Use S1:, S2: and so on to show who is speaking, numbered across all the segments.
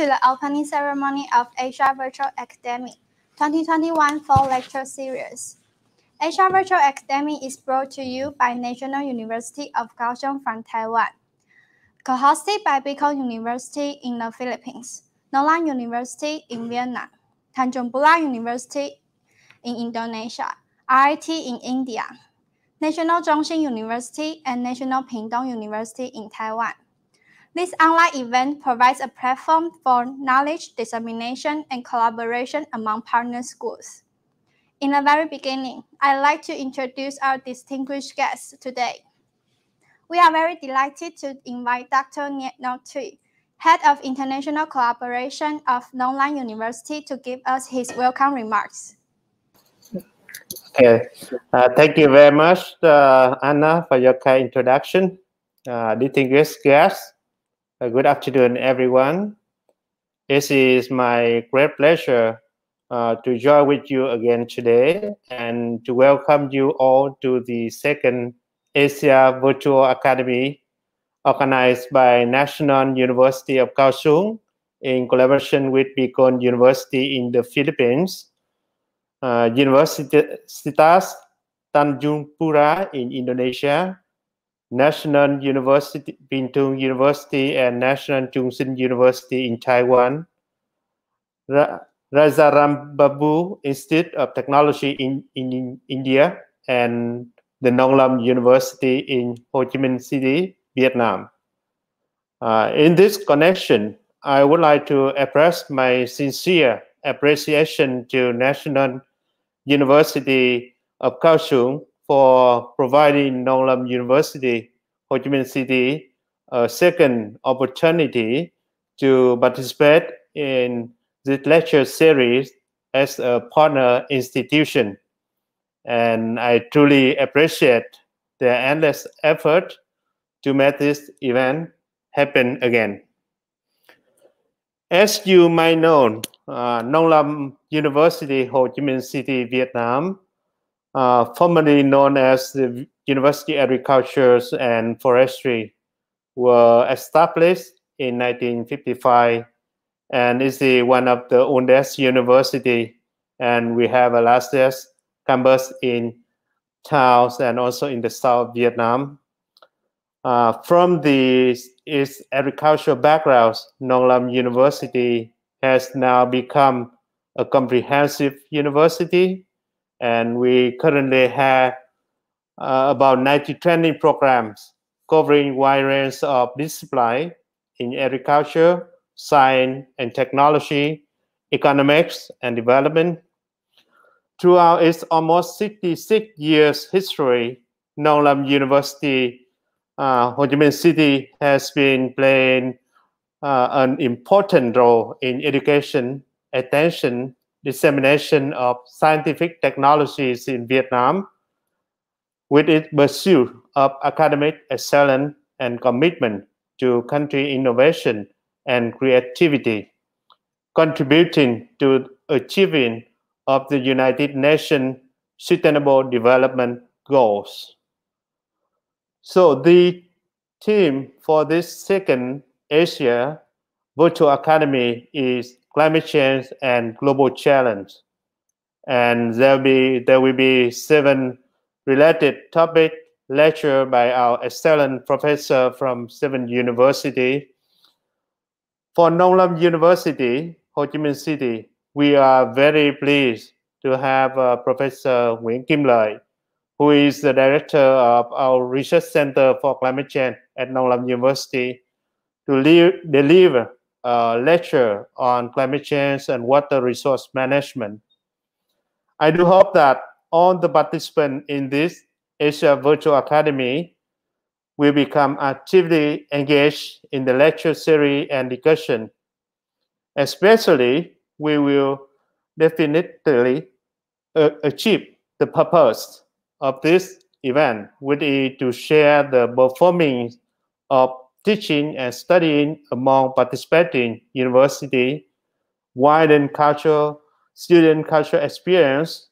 S1: to the opening ceremony of Asia Virtual Academy 2021 Fall Lecture Series. Asia Virtual Academy is brought to you by National University of Kaohsiung from Taiwan, co-hosted by Bicol University in the Philippines, Nong Lam University in Vietnam, Tanjung Pura University in Indonesia, RIT in India, National Zhongxin University and National Pingtung University in Taiwan. This online event provides a platform for knowledge dissemination and collaboration among partner schools. In the very beginning, I'd like to introduce our distinguished guests today. We are very delighted to invite Dr. Ngoc Thuy, Head of International Collaboration of Nong Lam University to give us his welcome remarks.
S2: Okay, uh, thank you very much, uh, Anna, for your kind introduction. Uh, distinguished guests, good afternoon, everyone. It is my great pleasure uh, to join with you again today and to welcome you all to the second Asia Virtual Academy organized by National University of Kaohsiung in collaboration with Bicol University in the Philippines, uh, Universitas Tanjung Pura in Indonesia, National University, Pingtung University, and National Chungsin University in Taiwan, Ra Rajaram Institute of Technology in, in India, and the Nong Lam University in Ho Chi Minh City, Vietnam. Uh, in this connection, I would like to express my sincere appreciation to National University of Kaohsiung for providing Nong Lam University, Ho Chi Minh City, a second opportunity to participate in this lecture series as a partner institution. And I truly appreciate their endless effort to make this event happen again. As you might know, uh, Nong Lam University, Ho Chi Minh City, Vietnam, uh, formerly known as the University of Agriculture and Forestry, were established in 1955 and is the one of the oldest university. And we have a largest campus in towns and also in the South Vietnam. Uh, from the its agricultural backgrounds, Nong Lam University has now become a comprehensive university and we currently have uh, about 90 training programs covering wide range of disciplines in agriculture, science and technology, economics and development. Throughout its almost 66 years history, Nong Lam University, uh, Ho Chi Minh City has been playing uh, an important role in education, attention, dissemination of scientific technologies in Vietnam with its pursuit of academic excellence and commitment to country innovation and creativity, contributing to achieving of the United Nations Sustainable Development Goals. So the theme for this second Asia Virtual Academy is climate change and global challenge. And there will be there will be seven related topic lecture by our excellent professor from seven university. For Nong Lam University, Ho Chi Minh City, we are very pleased to have uh, Professor Nguyễn Kim Lợi, who is the director of our research center for climate change at Nong Lam University, to deliver uh, lecture on climate change and water resource management. I do hope that all the participants in this Asia Virtual Academy will become actively engaged in the lecture series and discussion. Especially, we will definitely uh, achieve the purpose of this event, which is to share the performance of teaching and studying among participating university, widen cultural student cultural experience,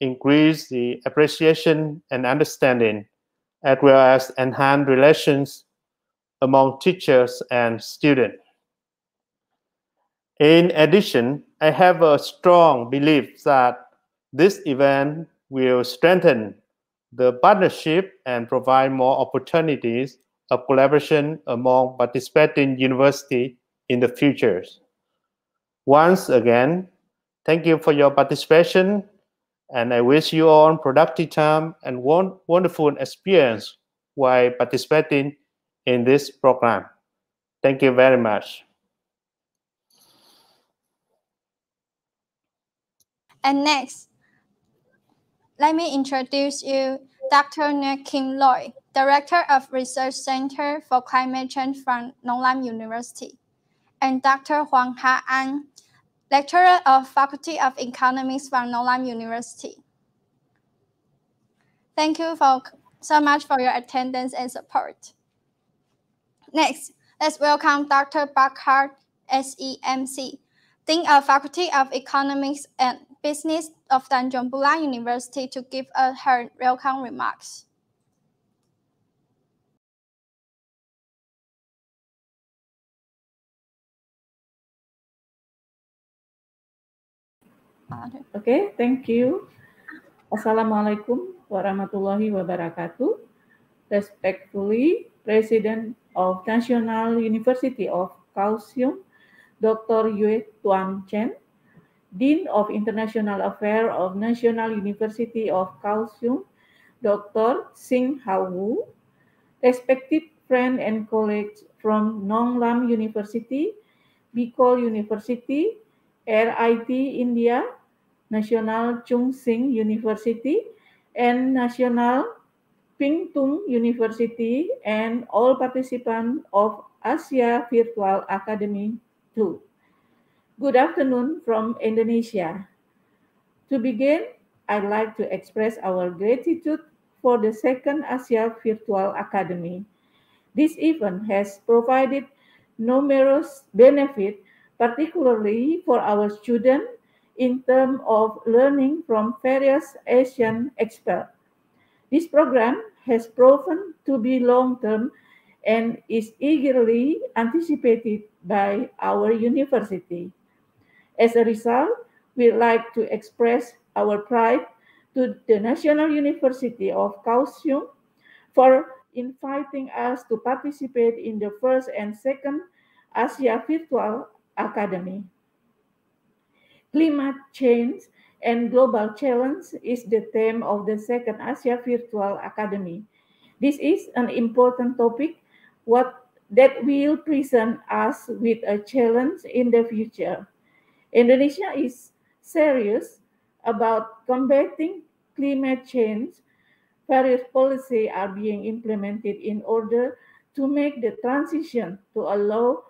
S2: increase the appreciation and understanding, as well as enhance relations among teachers and students. In addition, I have a strong belief that this event will strengthen the partnership and provide more opportunities of collaboration among participating universities in the future. Once again, thank you for your participation and I wish you all productive time and wonderful experience while participating in this program. Thank you very much.
S1: And next, let me introduce you Dr. Nguyen Kim Loi, Director of Research Center for Climate Change from Nong Lam University, and Dr. Huang Ha An, Lecturer of Faculty of Economics from Nong Lam University. Thank you for so much for your attendance and support. Next, let's welcome Dr. Burkhard SEMC, Dean of Faculty of Economics and Business of Tanjung Bula University to give us her welcome remarks.
S3: Okay, thank you. Assalamualaikum warahmatullahi wabarakatuh. Respectfully, President of National University of Kaohsiung, Dr. Yue Tuan Chen, Dean of International Affairs of National University of Kaohsiung, Dr. Sing Hao respected friends and colleagues from Nong Lam University, Bicol University, RIT India, National Chung Sing University, and National Ping Tung University, and all participants of Asia Virtual Academy too. Good afternoon from Indonesia. To begin, I'd like to express our gratitude for the second Asia Virtual Academy. This event has provided numerous benefits, particularly for our students in terms of learning from various Asian experts. This program has proven to be long-term and is eagerly anticipated by our university. As a result, we'd like to express our pride to the National University of Kaohsiung for inviting us to participate in the first and second Asia Virtual Academy. Climate change and global challenge is the theme of the second Asia Virtual Academy. This is an important topic what, that will present us with a challenge in the future. Indonesia is serious about combating climate change. Various policies are being implemented in order to make the transition to a low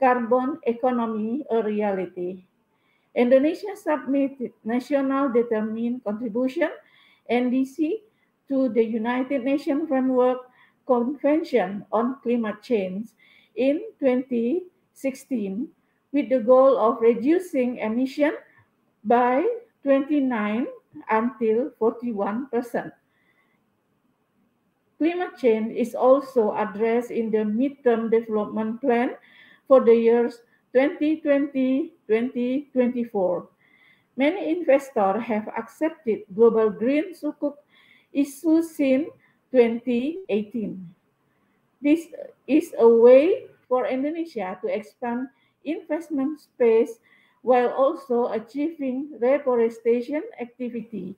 S3: carbon economy a reality. Indonesia submitted National Determined Contribution NDC to the United Nations Framework Convention on Climate Change in 2016 with the goal of reducing emission by 29 until 41%. Climate change is also addressed in the midterm development plan for the years 2020-2024. Many investors have accepted global green sukuk issue since 2018. This is a way for Indonesia to expand investment space while also achieving reforestation activity.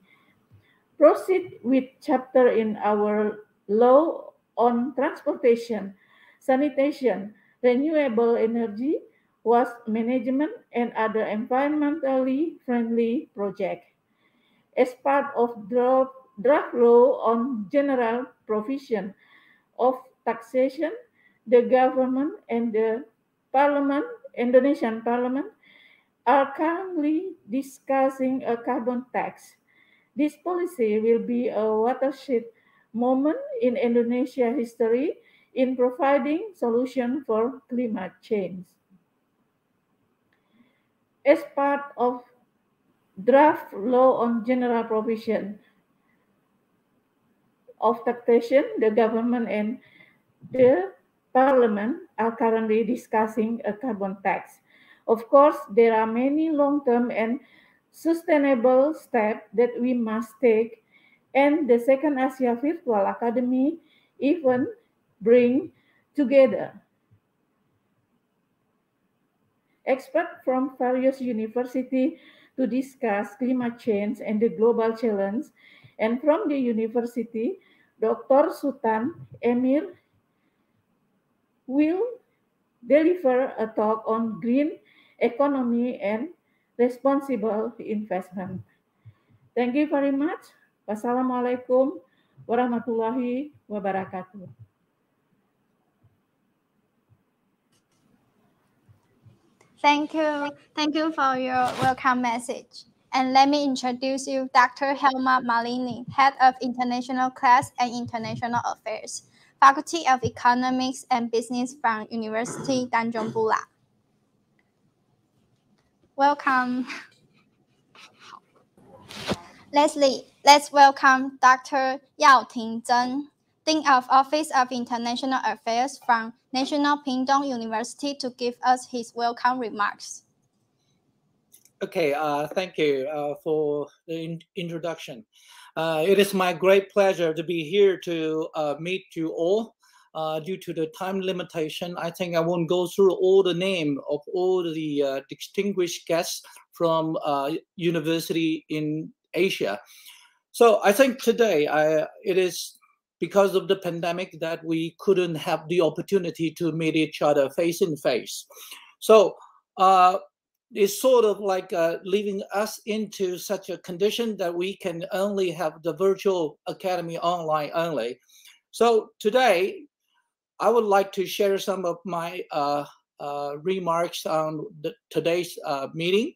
S3: Proceed with chapter in our law on transportation, sanitation, renewable energy, waste management, and other environmentally friendly projects. As part of draft, draft law on general provision of taxation, the government and the parliament, Indonesian parliament, are currently discussing a carbon tax. This policy will be a watershed moment in Indonesia history in providing solution for climate change. As part of draft law on general provision of taxation, the government and the parliament are currently discussing a carbon tax. Of course, there are many long-term and sustainable steps that we must take, and the second Asia Virtual Academy even bring together experts from various universities to discuss climate change and the global challenge. And from the university, Dr. Sultan Emir will deliver a talk on green economy and responsible investment. Thank you very much. Wassalamualaikum warahmatullahi wabarakatuh.
S1: Thank you. Thank you for your welcome message. And let me introduce you Dr. Helma Malini, Head of International Class and International Affairs, Faculty of Economics and Business from University Tanjung Pura. Welcome. Leslie, let's welcome Dr. Yao Ting Zheng, Dean of Office of International Affairs from National Pingtung University to give us his welcome remarks.
S4: Okay, uh, thank you uh, for the in introduction. Uh, it is my great pleasure to be here to uh, meet you all. Uh, due to the time limitation, I think I won't go through all the name of all the uh, distinguished guests from university in Asia. So I think today I, it is because of the pandemic that we couldn't have the opportunity to meet each other face in face. So it's sort of like uh, leaving us into such a condition that we can only have the virtual academy online only. So today, I would like to share some of my uh, uh remarks on the, today's uh, meeting.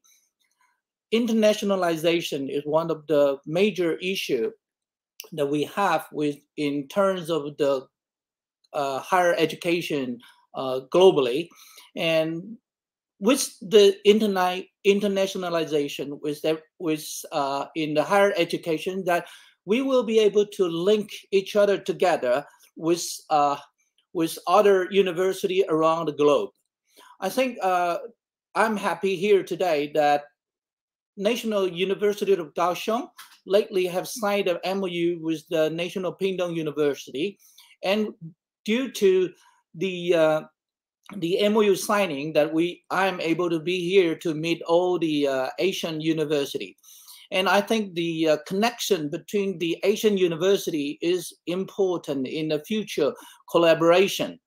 S4: Internationalization is one of the major issue that we have with in terms of the uh, higher education uh, globally, and with the internet internationalization with that with uh, in the higher education that we will be able to link each other together with uh, with other university around the globe. I think uh, I'm happy here today that National University of Kaohsiung lately have signed an MOU with the National Pingtung University, and due to the uh, the MOU signing, that we I am able to be here to meet all the uh, Asian university, and I think the uh, connection between the Asian university is important in the future collaboration.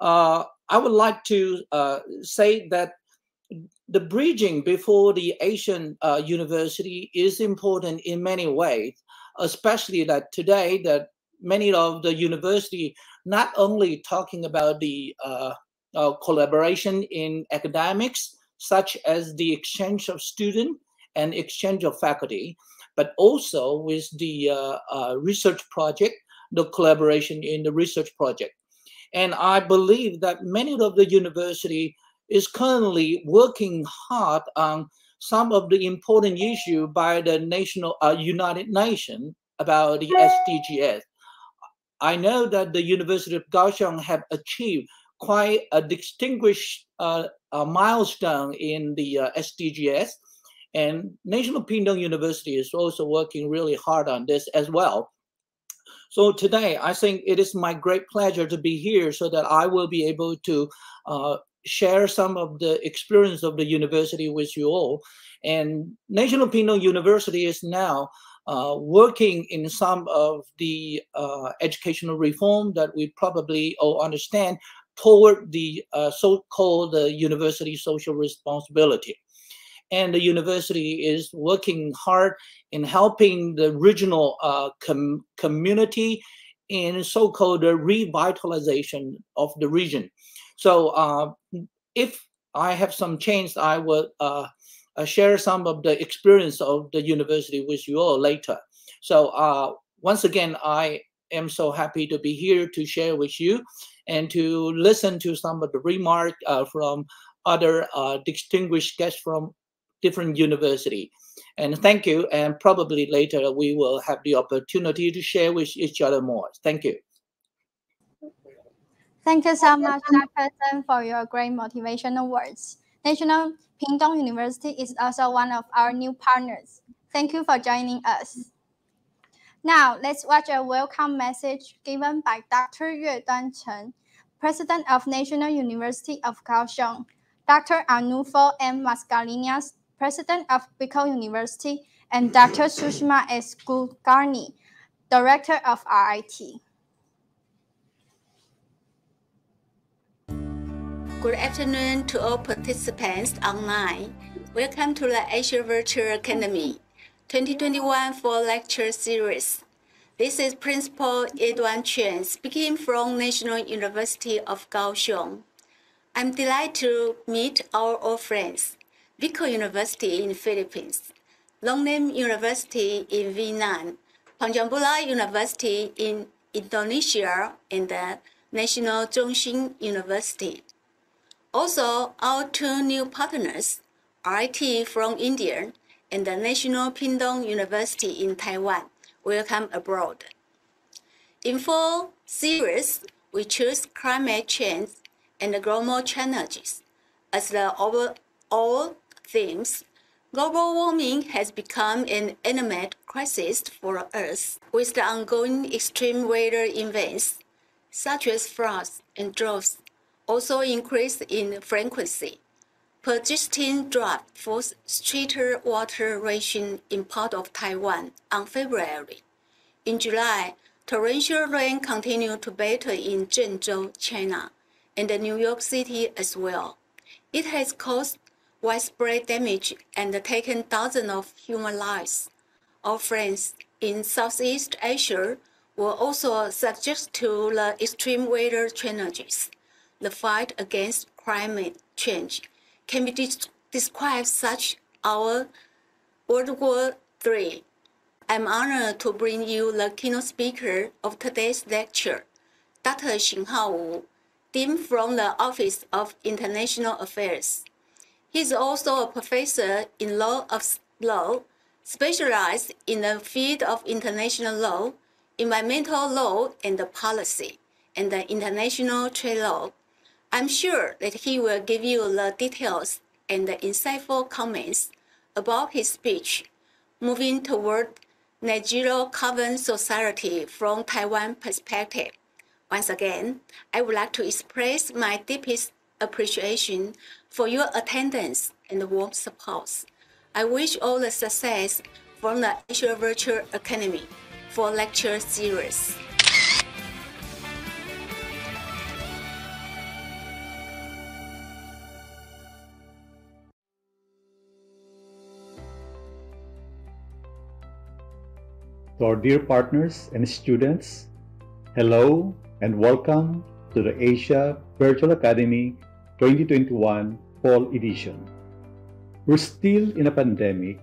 S4: Uh, I would like to uh, say that the bridging before the Asian uh, university is important in many ways, especially that today that many of the university not only talking about the uh, collaboration in academics, such as the exchange of student and exchange of faculty, but also with the uh, uh, research project, the collaboration in the research project. And I believe that many of the university is currently working hard on some of the important issue by the national uh, United Nations about the SDGs. I know that the University of Kaohsiung have achieved quite a distinguished uh, a milestone in the uh, SDGs, and National Pingtung University is also working really hard on this as well. So today, I think it is my great pleasure to be here so that I will be able to uh, share some of the experience of the university with you all. And National Pingtung University is now uh, working in some of the uh, educational reform that we probably all understand toward the uh, so-called uh, university social responsibility. And the university is working hard in helping the regional uh, com community in so-called revitalization of the region. So if I have some chance, I will uh, share some of the experience of the university with you all later. So uh, once again, I am so happy to be here to share with you and to listen to some of the remark uh, from other uh, distinguished guests from different university. And thank you. And probably later we will have the opportunity to share with each other more. Thank you.
S1: Thank you so much, Dr. Zheng, for your great motivational words. National Pingtung University is also one of our new partners. Thank you for joining us. Now, let's watch a welcome message given by Dr. Yue Duancheng, President of National University of Kaohsiung, Dr. Arnulfo M. Mascariñas, President of Bicol University, and Dr. Sushma S. Kulkarni, Director of RIT.
S5: Good afternoon to all participants online. Welcome to the Asia Virtual Academy 2021 Fall Lecture Series. This is Principal Eduan Chen speaking from National University of Kaohsiung. I'm delighted to meet our old friends, Bicol University in Philippines, Nong Lam University in Vietnam, Tanjung Pura University in Indonesia, and the National Zhongxin University. Also, our two new partners, RIT from India and the National Pingtung University in Taiwan, welcome abroad. In fall series, we choose climate change and global challenges as the overall themes. Global warming has become an endemic crisis for Earth, with the ongoing extreme weather events such as floods and droughts also increased in frequency. Persisting drought forced stricter water ration in part of Taiwan on February. In July, torrential rain continued to batter in Zhengzhou, China, and New York City as well. It has caused widespread damage and taken dozens of human lives. Our friends in Southeast Asia were also subject to the extreme weather challenges the fight against climate change can be described such our World War III. I'm honored to bring you the keynote speaker of today's lecture, Dr. Hsing-hao Wu, Dean from the Office of International Affairs. He is also a professor in law of law, specialized in the field of international law, environmental law and policy, and the international trade law. I'm sure that he will give you the details and the insightful comments about his speech, moving toward zero carbon society from Taiwan perspective. Once again, I would like to express my deepest appreciation for your attendance and warm support. I wish all the success from the Asia Virtual Academy for lecture series.
S6: To our dear partners and students, hello and welcome to the Asia Virtual Academy 2021 Fall Edition. We're still in a pandemic,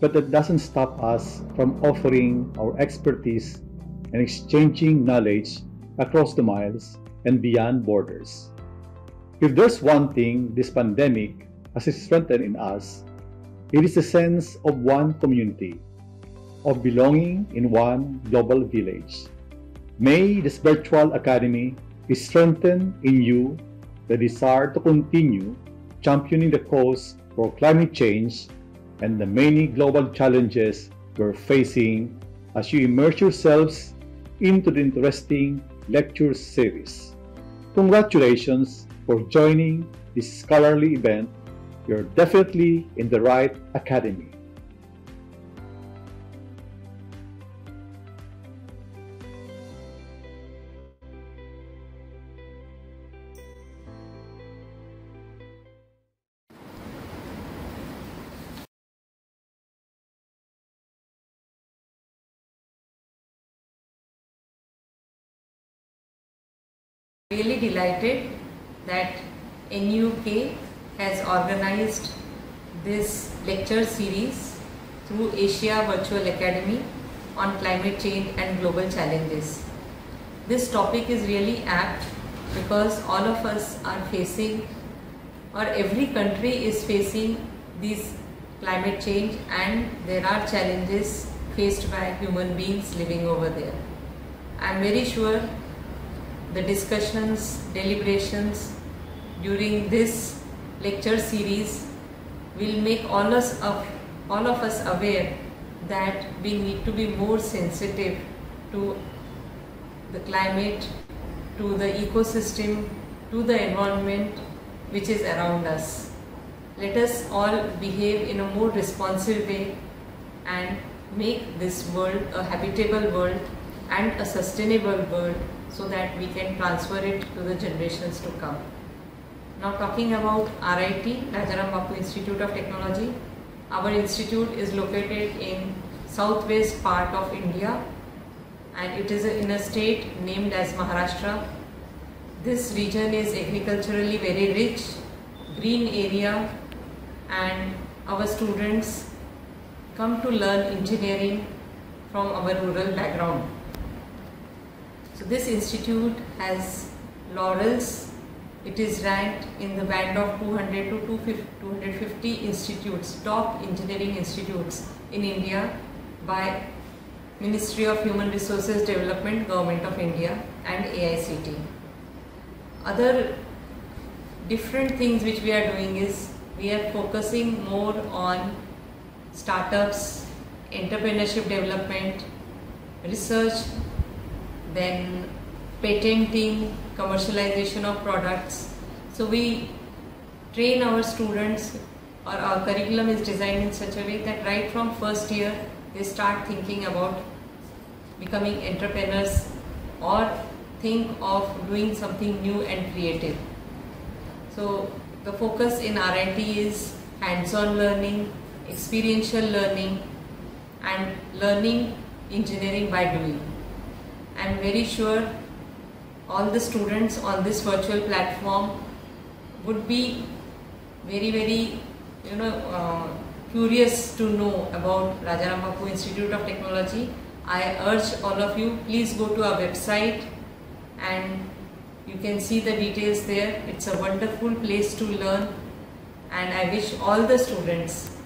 S6: but that doesn't stop us from offering our expertise and exchanging knowledge across the miles and beyond borders. If there's one thing this pandemic has strengthened in us, it is the sense of one community of belonging in one global village. May this virtual academy strengthen in you the desire to continue championing the cause for climate change and the many global challenges we're facing as you immerse yourselves into the interesting lecture series. Congratulations for joining this scholarly event. You're definitely in the right academy.
S7: Really delighted that NUK has organized this lecture series through Asia Virtual Academy on climate change and global challenges. This topic is really apt because all of us are facing or every country is facing these climate change and there are challenges faced by human beings living over there. I am very sure the discussions, deliberations during this lecture series will make all us of all of us aware that we need to be more sensitive to the climate, to the ecosystem, to the environment which is around us. Let us all behave in a more responsive way and make this world a habitable world and a sustainable world so that we can transfer it to the generations to come. Now talking about RIT, Rajaram Bapu Institute of Technology. Our institute is located in southwest part of India and it is in a state named as Maharashtra. This region is agriculturally very rich, green area and our students come to learn engineering from our rural background. So this institute has laurels. It is ranked in the band of 200 to 250 institutes, top engineering institutes in India by Ministry of Human Resources Development, Government of India and AICT. Other different things which we are doing is we are focusing more on startups, entrepreneurship development, research, then patenting, commercialization of products. So we train our students or our curriculum is designed in such a way that right from first year they start thinking about becoming entrepreneurs or think of doing something new and creative. So the focus in RIT is hands-on learning, experiential learning and learning engineering by doing. I am very sure all the students on this virtual platform would be very very you know uh, curious to know about Rajaram Bapu Institute of Technology. I urge all of you please go to our website and you can see the details there. It's a wonderful place to learn and I wish all the students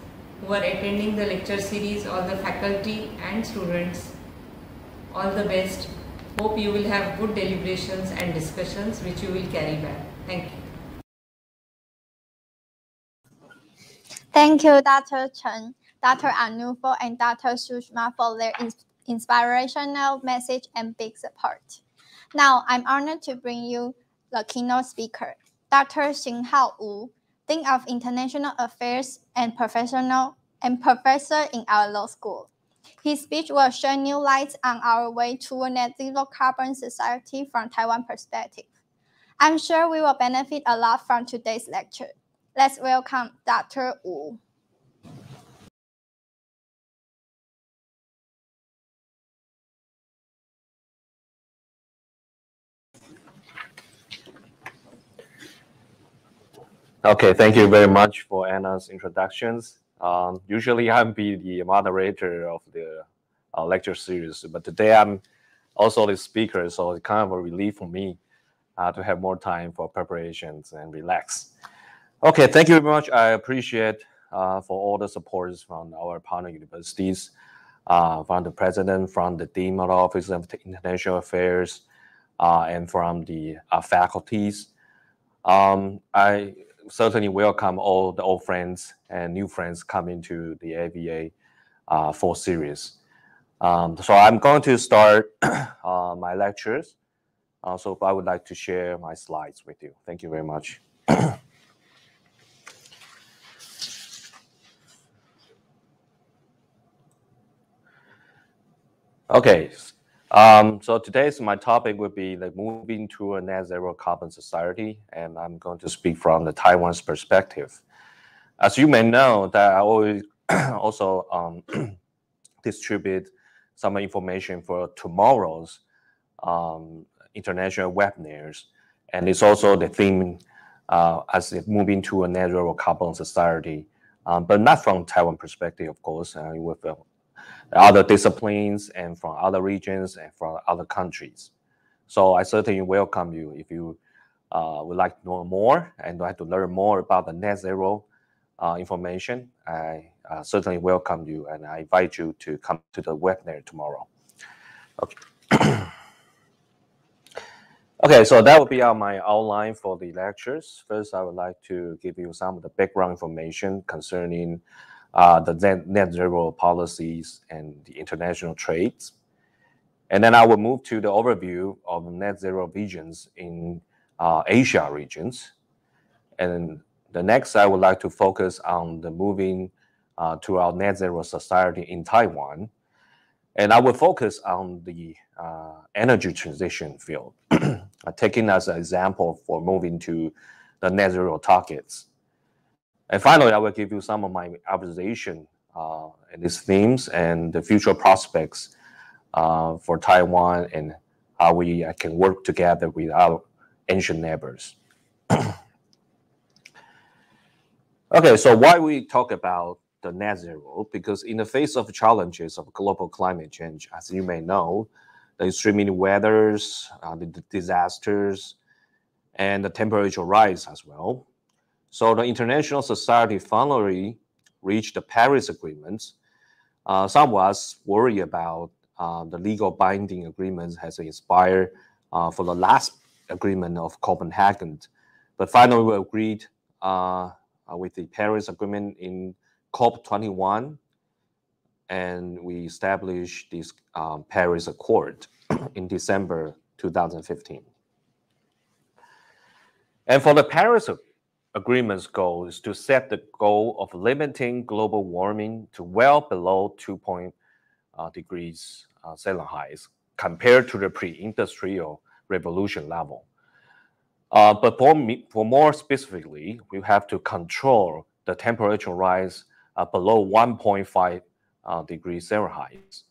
S7: who are attending the lecture series, all the faculty and students, all the best. Hope you will have good deliberations and discussions which you will carry back. Thank you.
S1: Thank you, Dr. Chen, Dr. Arnulfo, and Dr. Sushma for their inspirational message and big support. Now, I'm honored to bring you the keynote speaker, Dr. Hsing-hao Wu, Dean of International Affairs and professional and professor in our law school. His speech will shed new light on our way to a net zero carbon society from Taiwan perspective. I'm sure we will benefit a lot from today's lecture. Let's welcome Dr. Wu.
S8: Okay, thank you very much for Anna's introductions. Um, usually I'm be the moderator of the uh, lecture series, but today I'm also the speaker, so it's kind of a relief for me uh, to have more time for preparations and relax. Okay, thank you very much. I appreciate uh, for all the supports from our partner universities, uh, from the president, from the dean of the Office of International Affairs, uh, and from the uh, faculties. Um, I certainly welcome all the old friends and new friends coming to the AVA uh, fall series. Um, so I'm going to start uh, my lectures. Uh, so I would like to share my slides with you. Thank you very much. okay, um, so today's my topic will be like moving to a net zero carbon society, and I'm going to speak from the Taiwan's perspective. As you may know, that I always also um, distribute some information for tomorrow's um, international webinars, and it's also the theme uh, as moving to a net zero carbon society, um, but not from Taiwan perspective, of course, uh, with uh, other disciplines and from other regions and from other countries. So I certainly welcome you if you uh, would like to know more and would like to learn more about the net zero uh, information. I uh, certainly welcome you and I invite you to come to the webinar tomorrow. Okay. Okay, so that would be my outline for the lectures. First, I would like to give you some of the background information concerning uh, the net, zero policies and the international trades. And then I will move to the overview of net zero visions in uh, Asia regions. And the next, I would like to focus on the moving uh, to our net zero society in Taiwan. And I will focus on the uh, energy transition field, taking as an example for moving to the net zero targets. And finally, I will give you some of my observation uh, in these themes and the future prospects uh, for Taiwan and how we uh, can work together with our ancient neighbors. okay, so why we talk about the net zero? Because in the face of challenges of global climate change, as you may know, the extreme weathers, uh, the disasters, and the temperature rise as well. So the international society finally reached the Paris Agreement. Uh, some of us worry about uh, the legal binding agreements has inspired uh, for the last agreement of Copenhagen. But finally, we agreed uh, with the Paris Agreement in COP21, and we established this um, Paris Accord in December 2015. And for the Paris Agreement's goal is to set the goal of limiting global warming to well below 2 uh, degrees uh, Fahrenheit compared to the pre-industrial revolution level. Uh, but for, me, for more specifically, we have to control the temperature rise uh, below 1.5 uh, degrees Fahrenheit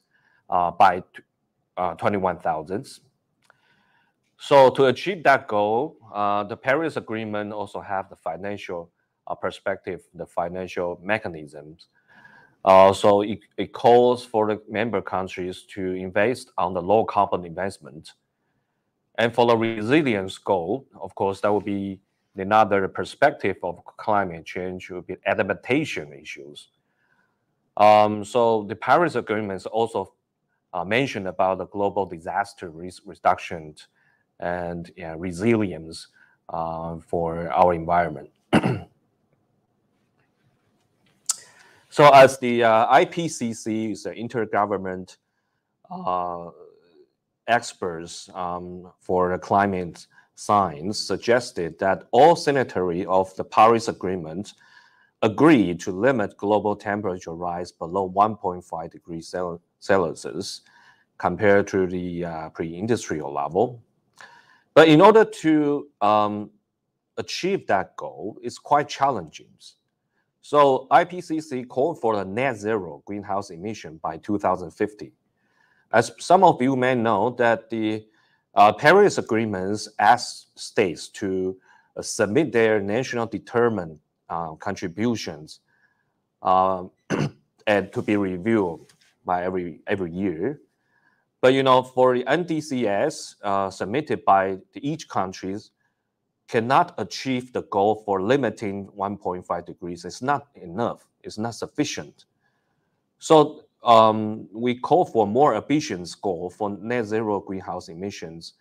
S8: uh, by uh, 21,000. So to achieve that goal, uh, the Paris Agreement also have the financial perspective, the financial mechanisms uh, so it, it calls for the member countries to invest on the low carbon investment. And for the resilience goal, of course, that would be another perspective of climate change would be adaptation issues. Um, so the Paris Agreement also uh, mentioned about the global disaster risk reduction and yeah, resilience uh, for our environment. So as the uh, IPCC is an intergovernment uh, experts um, for the climate science suggested that all signatories of the Paris Agreement agree to limit global temperature rise below 1.5 degrees Celsius compared to the uh, pre-industrial level. But in order to um, achieve that goal, it's quite challenging. So IPCC called for a net zero greenhouse emission by 2050. As some of you may know, that the uh, Paris agreements ask states to uh, submit their national determined uh, contributions um, and to be reviewed by every every year. But you know, for the NDCs uh, submitted by each countries, cannot achieve the goal for limiting 1.5 degrees. It's not enough. It's not sufficient. So um, we call for more ambitious goal for net zero greenhouse emissions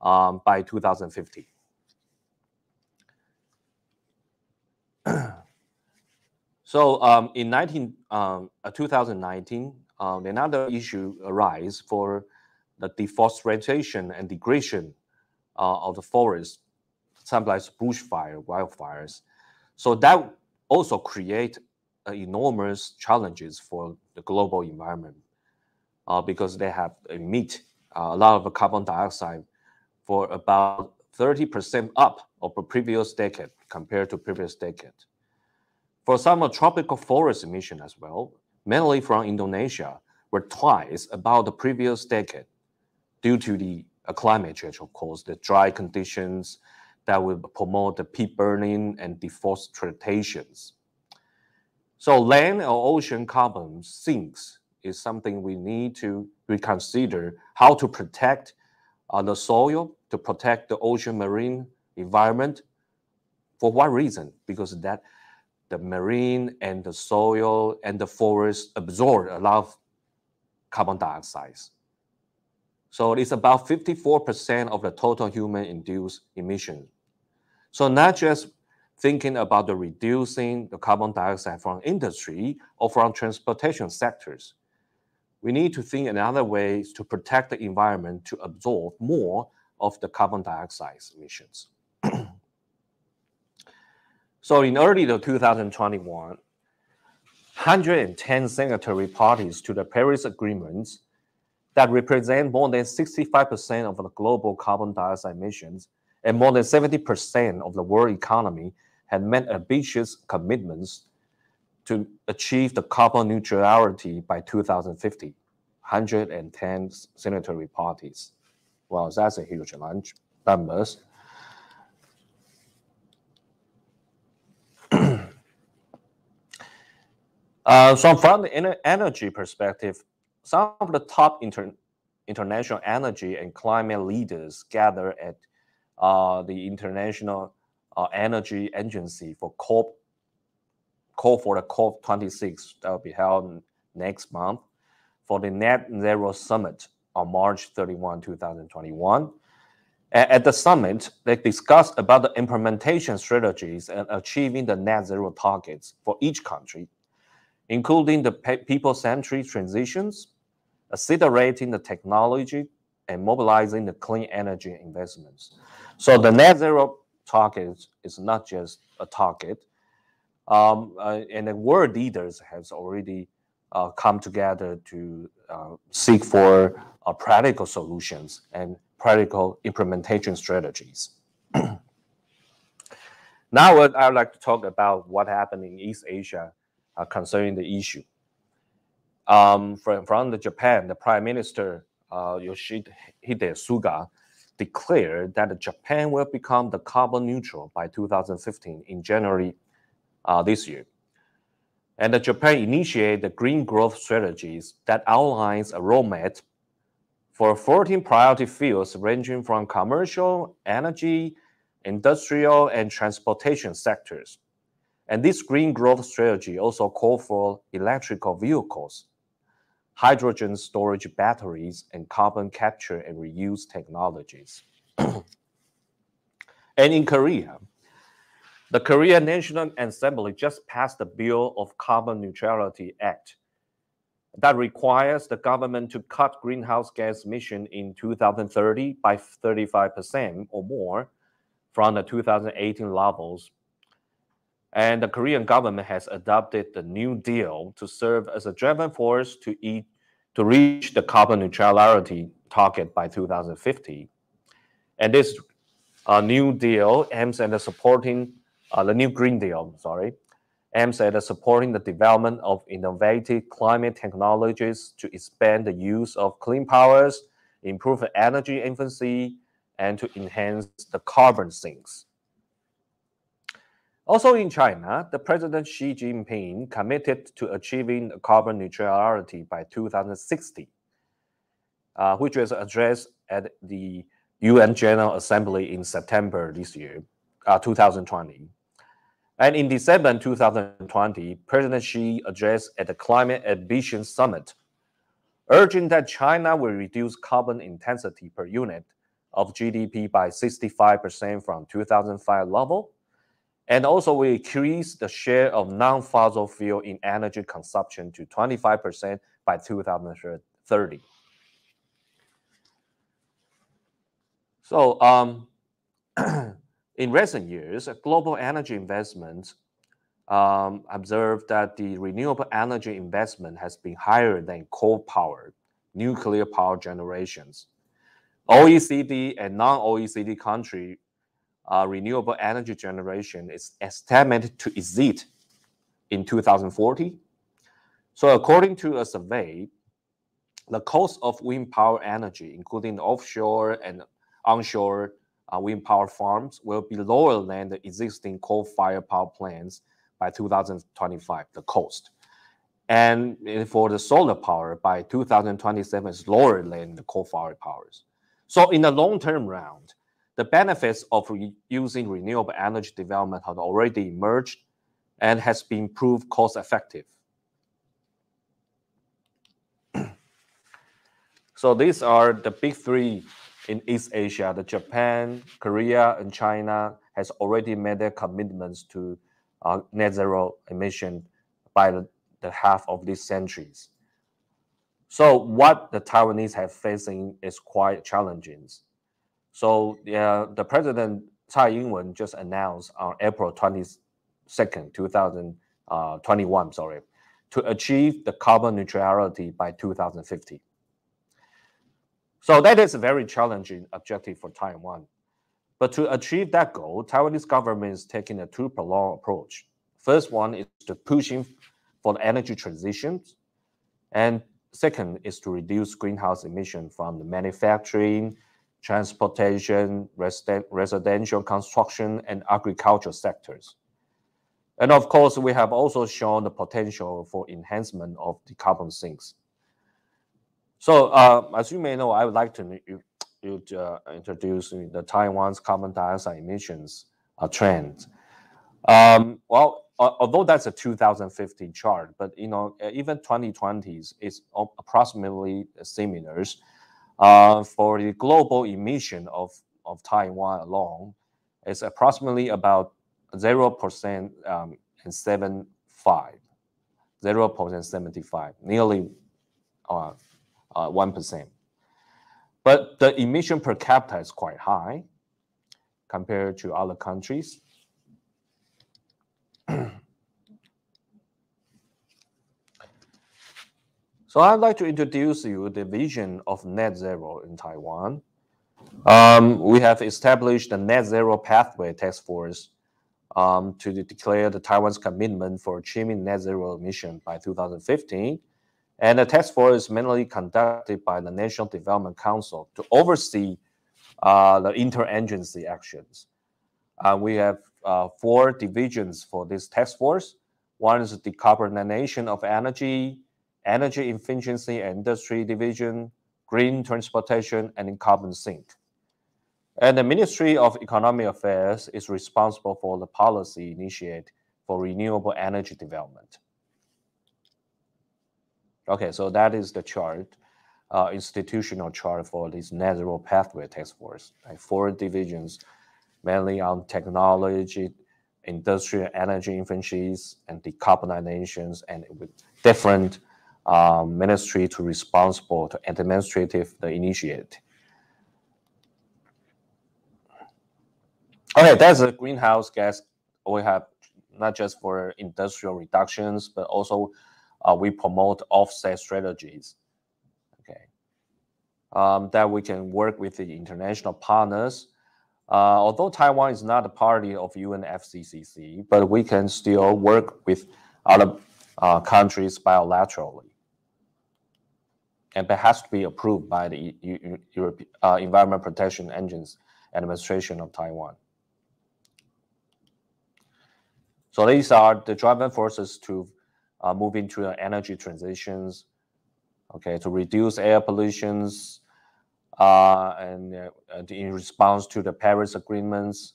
S8: um, by 2050. so um, in 19, um, uh, 2019, um, another issue arises for the deforestation and degradation uh, of the forest sometimes bushfire, wildfires. So that also create uh, enormous challenges for the global environment uh, because they have emit uh, a lot of carbon dioxide for about 30% up of the previous decade compared to previous decade. For some tropical forest emission as well, mainly from Indonesia, were twice about the previous decade due to the uh, climate change, of course, the dry conditions, that will promote the peat burning and deforestations. So land or ocean carbon sinks is something we need to reconsider how to protect uh, the soil, to protect the ocean marine environment. For what reason? Because that the marine and the soil and the forest absorb a lot of carbon dioxide. So it's about 54% of the total human-induced emission. So not just thinking about the reducing the carbon dioxide from industry or from transportation sectors. We need to think another ways to protect the environment to absorb more of the carbon dioxide emissions. So in early 2021, 110 signatory parties to the Paris Agreements that represent more than 65% of the global carbon dioxide emissions and more than 70% of the world economy had made ambitious commitments to achieve the carbon neutrality by 2050. 110 signatory parties. Well, that's a huge lunch uh, so from the energy perspective, some of the top inter international energy and climate leaders gather at uh, the International uh, Energy Agency for COP call for the COP26 that will be held next month for the Net Zero Summit on March 31, 2021. At the summit, they discussed about the implementation strategies and achieving the net zero targets for each country, including the people-centric transitions, accelerating the technology, and mobilizing the clean energy investments. So the net zero target is not just a target, um, uh, and the world leaders has already uh, come together to uh, seek for uh, practical solutions and practical implementation strategies. now, I would like to talk about what happened in East Asia uh, concerning the issue. Um, from, from the Japan, the Prime Minister uh, Yoshihide Suga declared that Japan will become the carbon neutral by 2015 in January uh, this year. And Japan initiated the green growth strategies that outlines a roadmap for 14 priority fields ranging from commercial, energy, industrial, and transportation sectors. And this green growth strategy also called for electrical vehicles, hydrogen storage batteries, and carbon capture and reuse technologies. and in Korea, the Korea National Assembly just passed the Bill of Carbon Neutrality Act that requires the government to cut greenhouse gas emission in 2030 by 35% or more from the 2018 levels. And the Korean government has adopted the New Deal to serve as a driving force to, eat, to reach the carbon neutrality target by 2050. And this uh, New Deal aims at supporting uh, the new Green Deal, sorry, aims at supporting the development of innovative climate technologies to expand the use of clean powers, improve energy efficiency, and to enhance the carbon sinks. Also in China, the President Xi Jinping committed to achieving carbon neutrality by 2060, uh, which was addressed at the UN General Assembly in September this year, uh, 2020. And in December 2020, President Xi addressed at the Climate Ambition Summit, urging that China will reduce carbon intensity per unit of GDP by 65% from 2005 level, and also we increase the share of non-fossil fuel in energy consumption to 25% by 2030. So um, In recent years, global energy investment um, observed that the renewable energy investment has been higher than coal power, nuclear power generations. OECD and non-OECD country uh, renewable energy generation is estimated to exceed in 2040. So according to a survey, the cost of wind power energy, including offshore and onshore uh, wind power farms will be lower than the existing coal-fired power plants by 2025, the cost. And for the solar power by 2027 is lower than the coal-fired powers. So in the long-term round, the benefits of re using renewable energy development have already emerged and has been proved cost effective. So these are the big three in East Asia. The Japan, Korea, and China has already made their commitments to uh, net zero emission by the, the half of these centuries. So what the Taiwanese have facing is quite challenging. So yeah, the president Tsai Ing-wen just announced on April 22nd, 2021, uh, sorry, to achieve the carbon neutrality by 2050. So that is a very challenging objective for Taiwan. But to achieve that goal, Taiwanese government is taking a two-pronged approach. First one is to pushing for the energy transition, and second is to reduce greenhouse emission from the manufacturing, transportation, residential construction, and agriculture sectors. And of course, we have also shown the potential for enhancement of the carbon sinks. So, uh, as you may know, I would like to you, uh, introduce the Taiwan's carbon dioxide emissions uh, trend. Um, well, although that's a 2015 chart, but you know, even 2020s is approximately similar. Uh, for the global emission of, of Taiwan alone, it's approximately about 0% um, and 75, 0.75, nearly uh, uh, 1%. But the emission per capita is quite high compared to other countries. So I'd like to introduce you the vision of net zero in Taiwan. Um, we have established the net zero pathway task force um, to declare the Taiwan's commitment for achieving net zero emission by 2015. And the task force is mainly conducted by the National Development Council to oversee uh, the interagency actions. Uh, we have uh, four divisions for this task force. One is the decarbonization of energy, energy efficiency and industry division, green transportation, and carbon sink. And the Ministry of Economic Affairs is responsible for the policy initiate for renewable energy development. Okay, so that is the chart, uh, institutional chart for this net zero pathway task force. Four divisions, mainly on technology, industrial energy efficiencies, and decarbonizations, and with different um, ministry to responsible to administrative the initiate. Okay, that's a greenhouse gas we have not just for industrial reductions, but also uh, we promote offset strategies. Okay, um, that we can work with the international partners. Uh, although Taiwan is not a party of UNFCCC, but we can still work with other uh, countries bilaterally and it has to be approved by the Europe, uh, Environment Protection Agency Administration of Taiwan. So these are the driving forces to uh, move into energy transitions, okay, to reduce air pollutions, uh, and uh, in response to the Paris agreements,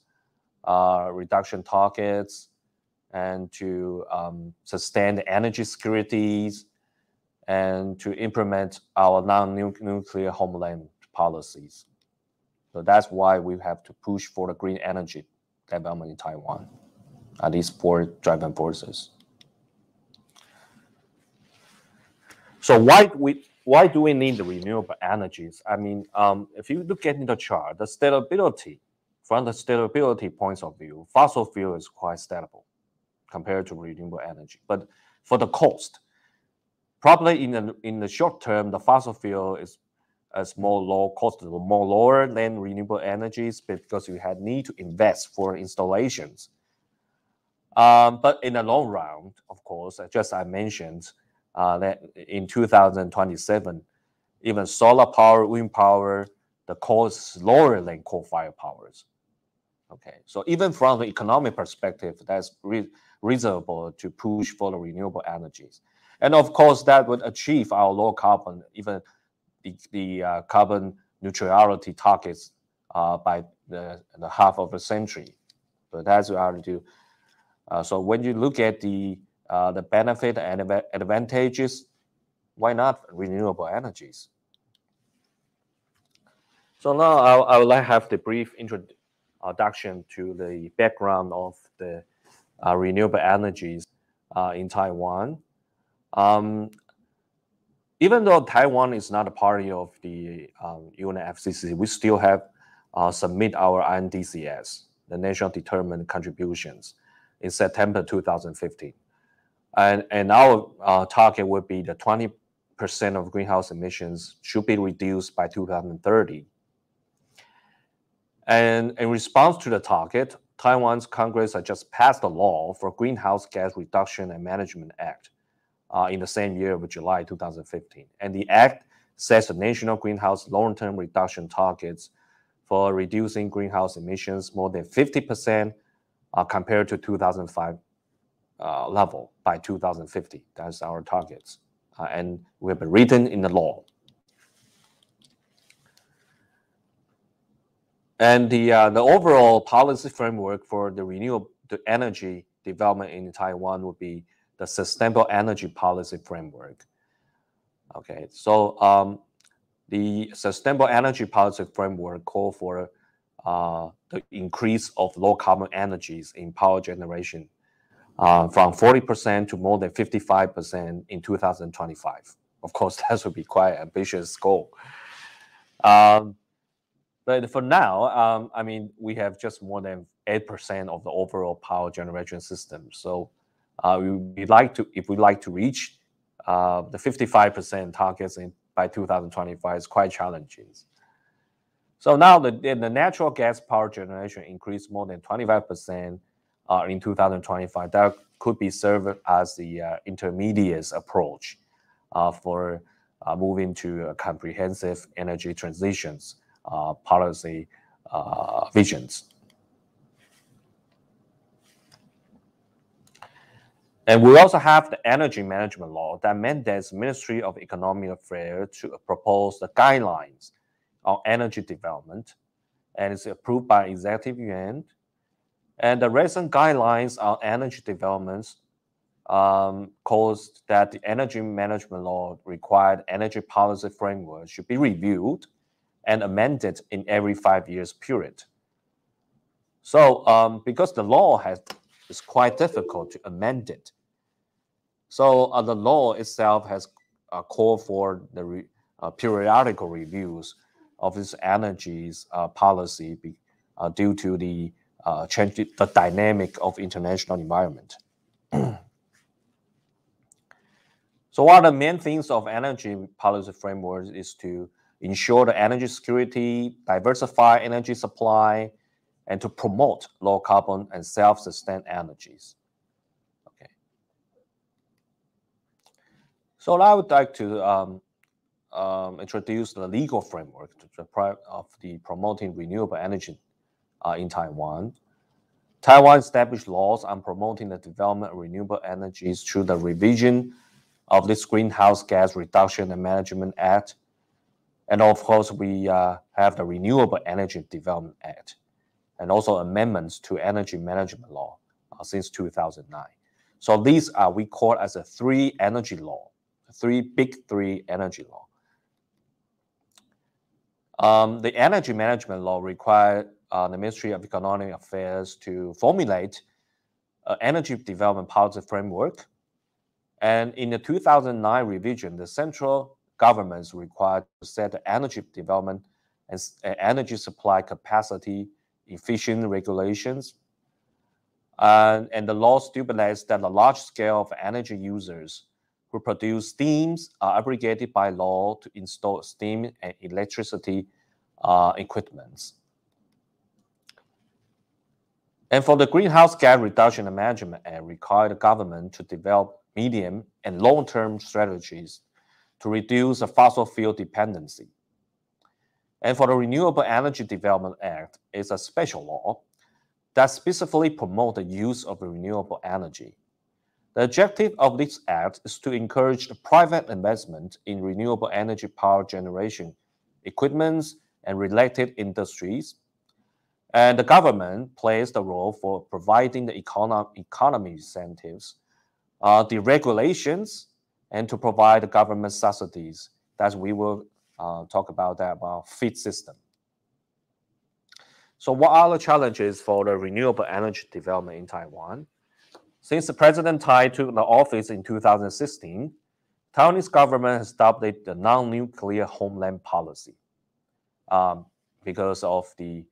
S8: uh, reduction targets, and to um, sustain the energy securities, and to implement our non-nuclear homeland policies. So that's why we have to push for the green energy development in Taiwan, at least four driving forces. So why we why do we need the renewable energies? I mean, um, if you look at the chart, the stability from the stability points of view, fossil fuel is quite stable compared to renewable energy. But for the cost, probably in the in the short term, the fossil fuel is is more low cost, more lower than renewable energies because you had need to invest for installations. Um, but in the long run, of course, just I mentioned uh, that in 2027, even solar power, wind power, the cost is lower than coal-fired powers. Okay, so even from the economic perspective, that's re reasonable to push for the renewable energies. And of course, that would achieve our low carbon, even the, the uh, carbon neutrality targets uh, by the, the, half of a century. So that's what I would do. Uh, so when you look at the uh, the benefit and advantages, why not renewable energies? So now I, I would like to have the brief introduction to the background of the uh, renewable energies uh, in Taiwan. Um, even though Taiwan is not a party of the um, UNFCCC, we still have uh, submit our NDCS, the National Determined Contributions, in September 2015. And, and our uh, target would be the 20% of greenhouse emissions should be reduced by 2030. And in response to the target, Taiwan's Congress has just passed a law for Greenhouse Gas Reduction and Management Act uh, in the same year of July 2015. And the act sets the national greenhouse long-term reduction targets for reducing greenhouse emissions more than 50% uh, compared to 2005 uh, level by 2050. That's our targets. Uh, and we have been written in the law. And the, uh, the overall policy framework for the renewable energy development in Taiwan would be the sustainable energy policy framework. Okay, so um, the sustainable energy policy framework call for uh, the increase of low carbon energies in power generation uh, from 40% to more than 55% in 2025. Of course, that would be quite ambitious goal. Um, but for now, um, I mean, we have just more than 8% of the overall power generation system. So uh, we, would like to, if we like to reach uh, the 55% targets in, by 2025, it's quite challenging. So now the, the natural gas power generation increased more than 25% uh, in 2025. That could be served as the uh, intermediate approach uh, for uh, moving to comprehensive energy transitions uh, policy visions. And we also have the energy management law that mandates Ministry of Economic Affairs to propose the guidelines on energy development, and it's approved by Executive Yuan. And the recent guidelines on energy developments um, caused that the energy management law required energy policy framework should be reviewed and amended in every five years period. So um, because the law has is quite difficult to amend it, so uh, the law itself has a call for the re, uh, periodical reviews of this energies uh, policy be, uh, due to the uh, change the dynamic of international environment. so one of the main things of energy policy framework is to ensure the energy security, diversify energy supply, and to promote low carbon and self-sustained energies. Okay. So I would like to um, um, introduce the legal framework of the promoting renewable energy uh, in Taiwan. Taiwan established laws on promoting the development of renewable energies through the revision of this Greenhouse Gas Reduction and Management Act and of course, we uh, have the Renewable Energy Development Act and also amendments to energy management law uh, since 2009. So these are we call as a three energy law, three big three energy law. Um, the energy management law required uh, the Ministry of Economic Affairs to formulate energy development policy framework. And in the 2009 revision, the central governments required to set the energy development and energy supply capacity efficient regulations. Uh, and the law stipulates that the large scale of energy users who produce steams are obligated by law to install steam and electricity uh, equipments. And for the Greenhouse Gas Reduction and Management Act, require the government to develop medium and long-term strategies to reduce the fossil fuel dependency. And for the Renewable Energy Development Act, it's a special law that specifically promotes the use of renewable energy. The objective of this act is to encourage private investment in renewable energy power generation, equipments, and related industries. And the government plays the role for providing the econo economy incentives, uh, the regulations, and to provide the government subsidies. That we will uh, talk about that about FEED system. So what are the challenges for the renewable energy development in Taiwan? Since the President Tsai took the office in 2016, Taiwanese government has adopted the non-nuclear homeland policy um, because of the,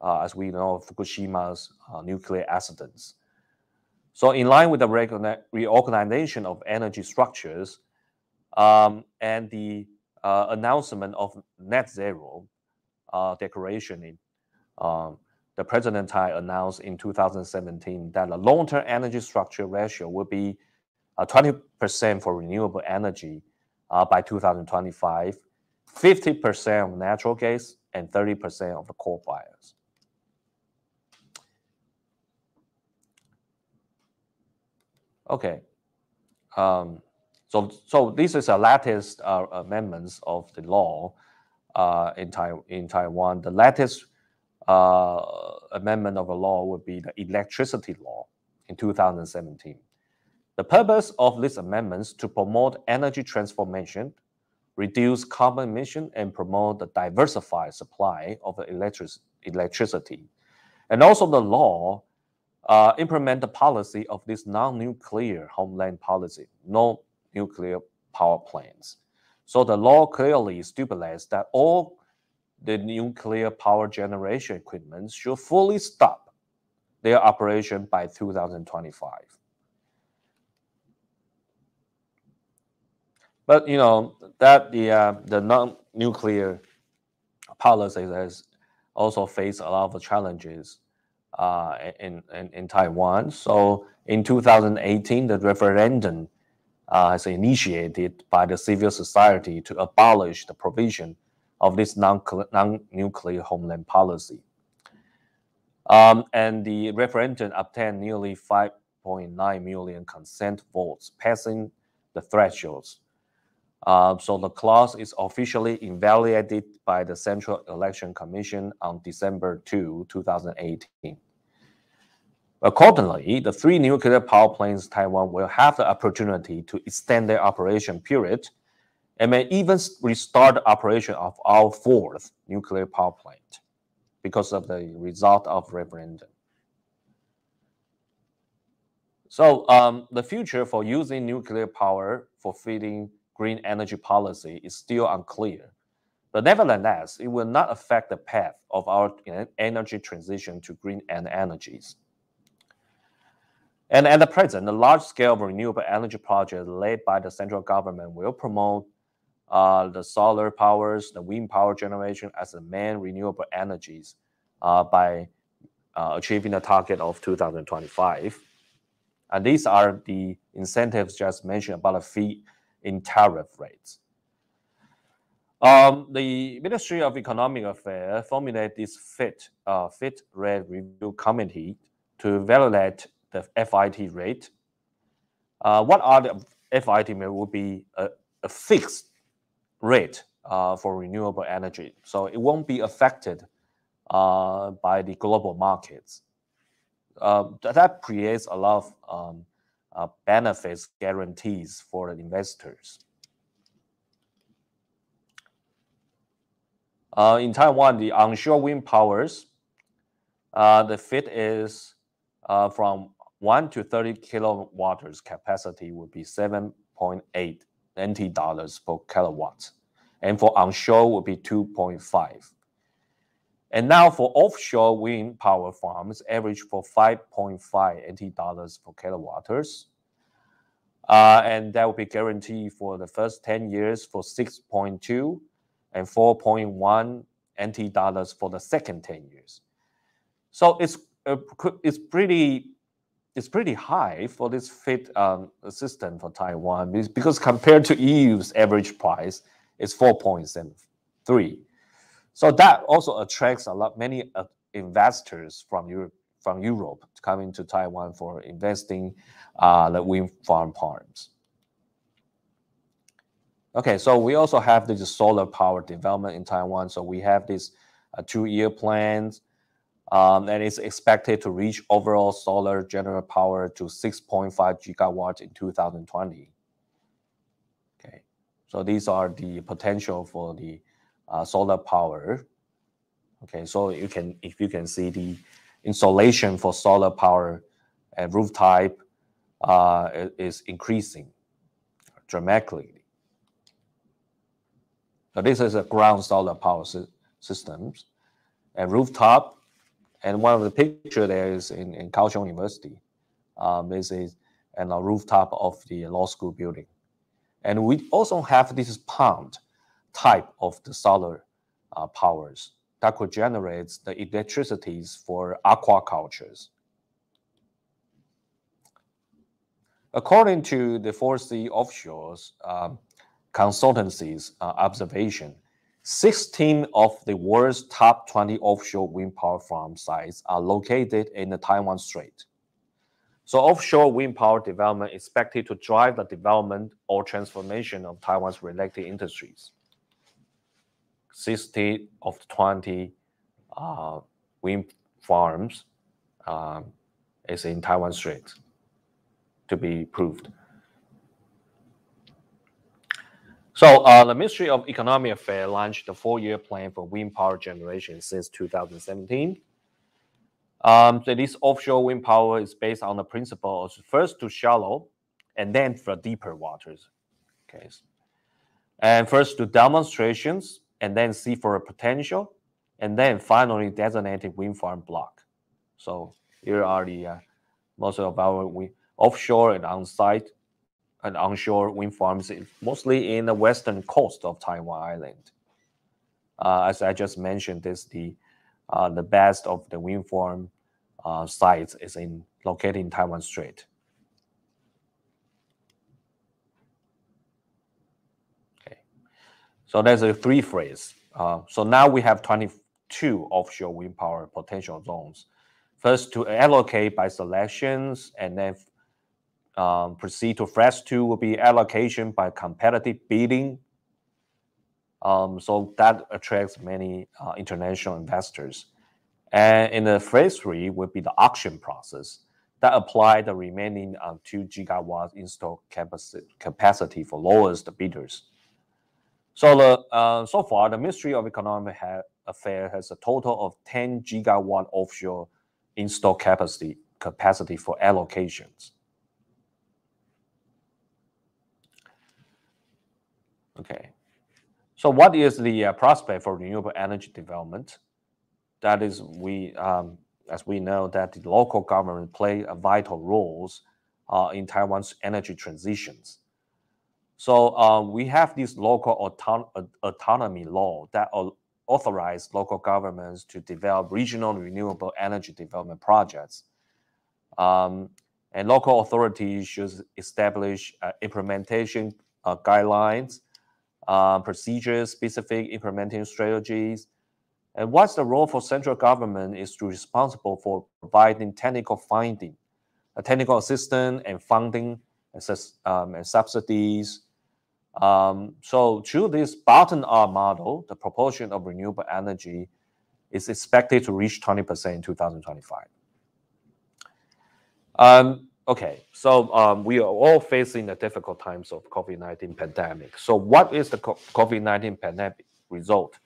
S8: uh, as we know, Fukushima's uh, nuclear accidents. So in line with the reorganization of energy structures um, and the uh, announcement of net zero uh, declaration in um, the President Tsai announced in 2017 that the long-term energy structure ratio will be 20% uh, for renewable energy uh, by 2025, 50% of natural gas, and 30% of the coal fires. Okay. Um, so, so this is the latest uh, amendments of the law uh, in, tai in Taiwan. The latest amendment of a law would be the electricity law in 2017. The purpose of these amendments to promote energy transformation, reduce carbon emission, and promote the diversified supply of electric electricity. And also the law uh, implement the policy of this non-nuclear homeland policy, no nuclear power plants. So the law clearly stipulates that all the nuclear power generation equipment should fully stop their operation by 2025. But you know that the uh, the non-nuclear policy has also faced a lot of challenges uh, in, in, in Taiwan. So in 2018, the referendum uh, initiated by the civil society to abolish the provision of this non-nuclear homeland policy. Um, and the referendum obtained nearly 5.9 million consent votes, passing the thresholds. Uh, so the clause is officially invalidated by the Central Election Commission on December 2, 2018. Accordingly, the three nuclear power plants Taiwan will have the opportunity to extend their operation period and may even restart operation of our fourth nuclear power plant because of the result of referendum. So um, the future for using nuclear power for feeding green energy policy is still unclear. But nevertheless, it will not affect the path of our energy transition to green and energies. And at the present, the large-scale renewable energy project led by the central government will promote uh, the solar powers, the wind power generation as the main renewable energies uh, by uh, achieving the target of 2025. And these are the incentives just mentioned about the fee in tariff rates. Um, the Ministry of Economic Affairs formulated this FIT, uh, FIT rate review committee to evaluate the FIT rate. Uh, what are the FIT rate will be a, a fixed rate uh, for renewable energy. So it won't be affected uh, by the global markets. Uh, that creates a lot of um, uh, benefits guarantees for the investors. Uh, in Taiwan, the onshore wind powers, uh, the fit is from 1 to 30 kilowatts capacity would be 7.8 NT dollars per kilowatt. And for onshore would be 2.5. And now for offshore wind power farms, average for 5.5 NT dollars per kilowatts. Uh, and that will be guaranteed for the first 10 years for 6.2 and 4.1 NT dollars for the second 10 years. So it's uh, it's pretty it's pretty high for this fit um, system for Taiwan because compared to EU's average price, it's 4.73. So that also attracts a lot many uh, investors from Europe from Europe coming to Taiwan for investing uh, the wind farm farms. Okay, so we also have this solar power development in Taiwan. So we have this uh, two-year plans um, and it's expected to reach overall solar general power to 6.5 gigawatts in 2020. Okay, so these are the potential for the uh, solar power. Okay, so you can if you can see the installation for solar power and roof type uh, is increasing dramatically. So this is a ground solar power sy systems and rooftop. And one of the picture there is in, in Kaohsiung University. Um, this is and a rooftop of the law school building. And we also have this pond type of the solar uh, powers that could generate the electricities for aquacultures. According to the 4C Offshore's um, consultancy's uh, observation, 16 of the world's top 20 offshore wind power farm sites are located in the Taiwan Strait. So offshore wind power development is expected to drive the development or transformation of Taiwan's related industries. 60 of the 20 uh, wind farms um, is in Taiwan Strait to be proved. So uh, the Ministry of Economic Affairs launched the four-year plan for wind power generation since 2017. Um, so this offshore wind power is based on the principle of first to shallow and then for deeper waters. Okay. And first to demonstrations and then see for a potential and then finally designated wind farm block. So here are the uh, most of our offshore and on-site and onshore wind farms, mostly in the western coast of Taiwan Island. Uh, as I just mentioned, this the uh, the best of the wind farm uh, sites is in located in Taiwan Strait. Okay, so there's a three phrase. Uh, so now we have 22 offshore wind power potential zones. First to allocate by selections and then um, proceed to phase two will be allocation by competitive bidding. Um, so that attracts many uh, international investors. And in the phase three would be the auction process that apply the remaining uh, two gigawatt install capacity, capacity for lowest bidders. So the uh, so far the Ministry of Economic Affairs has a total of 10 gigawatt offshore install capacity capacity for allocations. Okay. So what is the uh, prospect for renewable energy development? That is, we um, as we know that the local government play a vital roles uh, in Taiwan's energy transitions. So um, we have this local auton autonomy law that authorize local governments to develop regional renewable energy development projects. Um, and local authorities should establish uh, implementation uh, guidelines uh, procedures, specific implementing strategies. And what's the role for central government is to responsible for providing technical finding, technical assistance and funding and, um, and subsidies. Um, so through this bottom-up model, the proportion of renewable energy is expected to reach 20% in 2025. Um, Okay, so um, we are all facing the difficult times of COVID-19 pandemic. So what is the COVID-19 pandemic result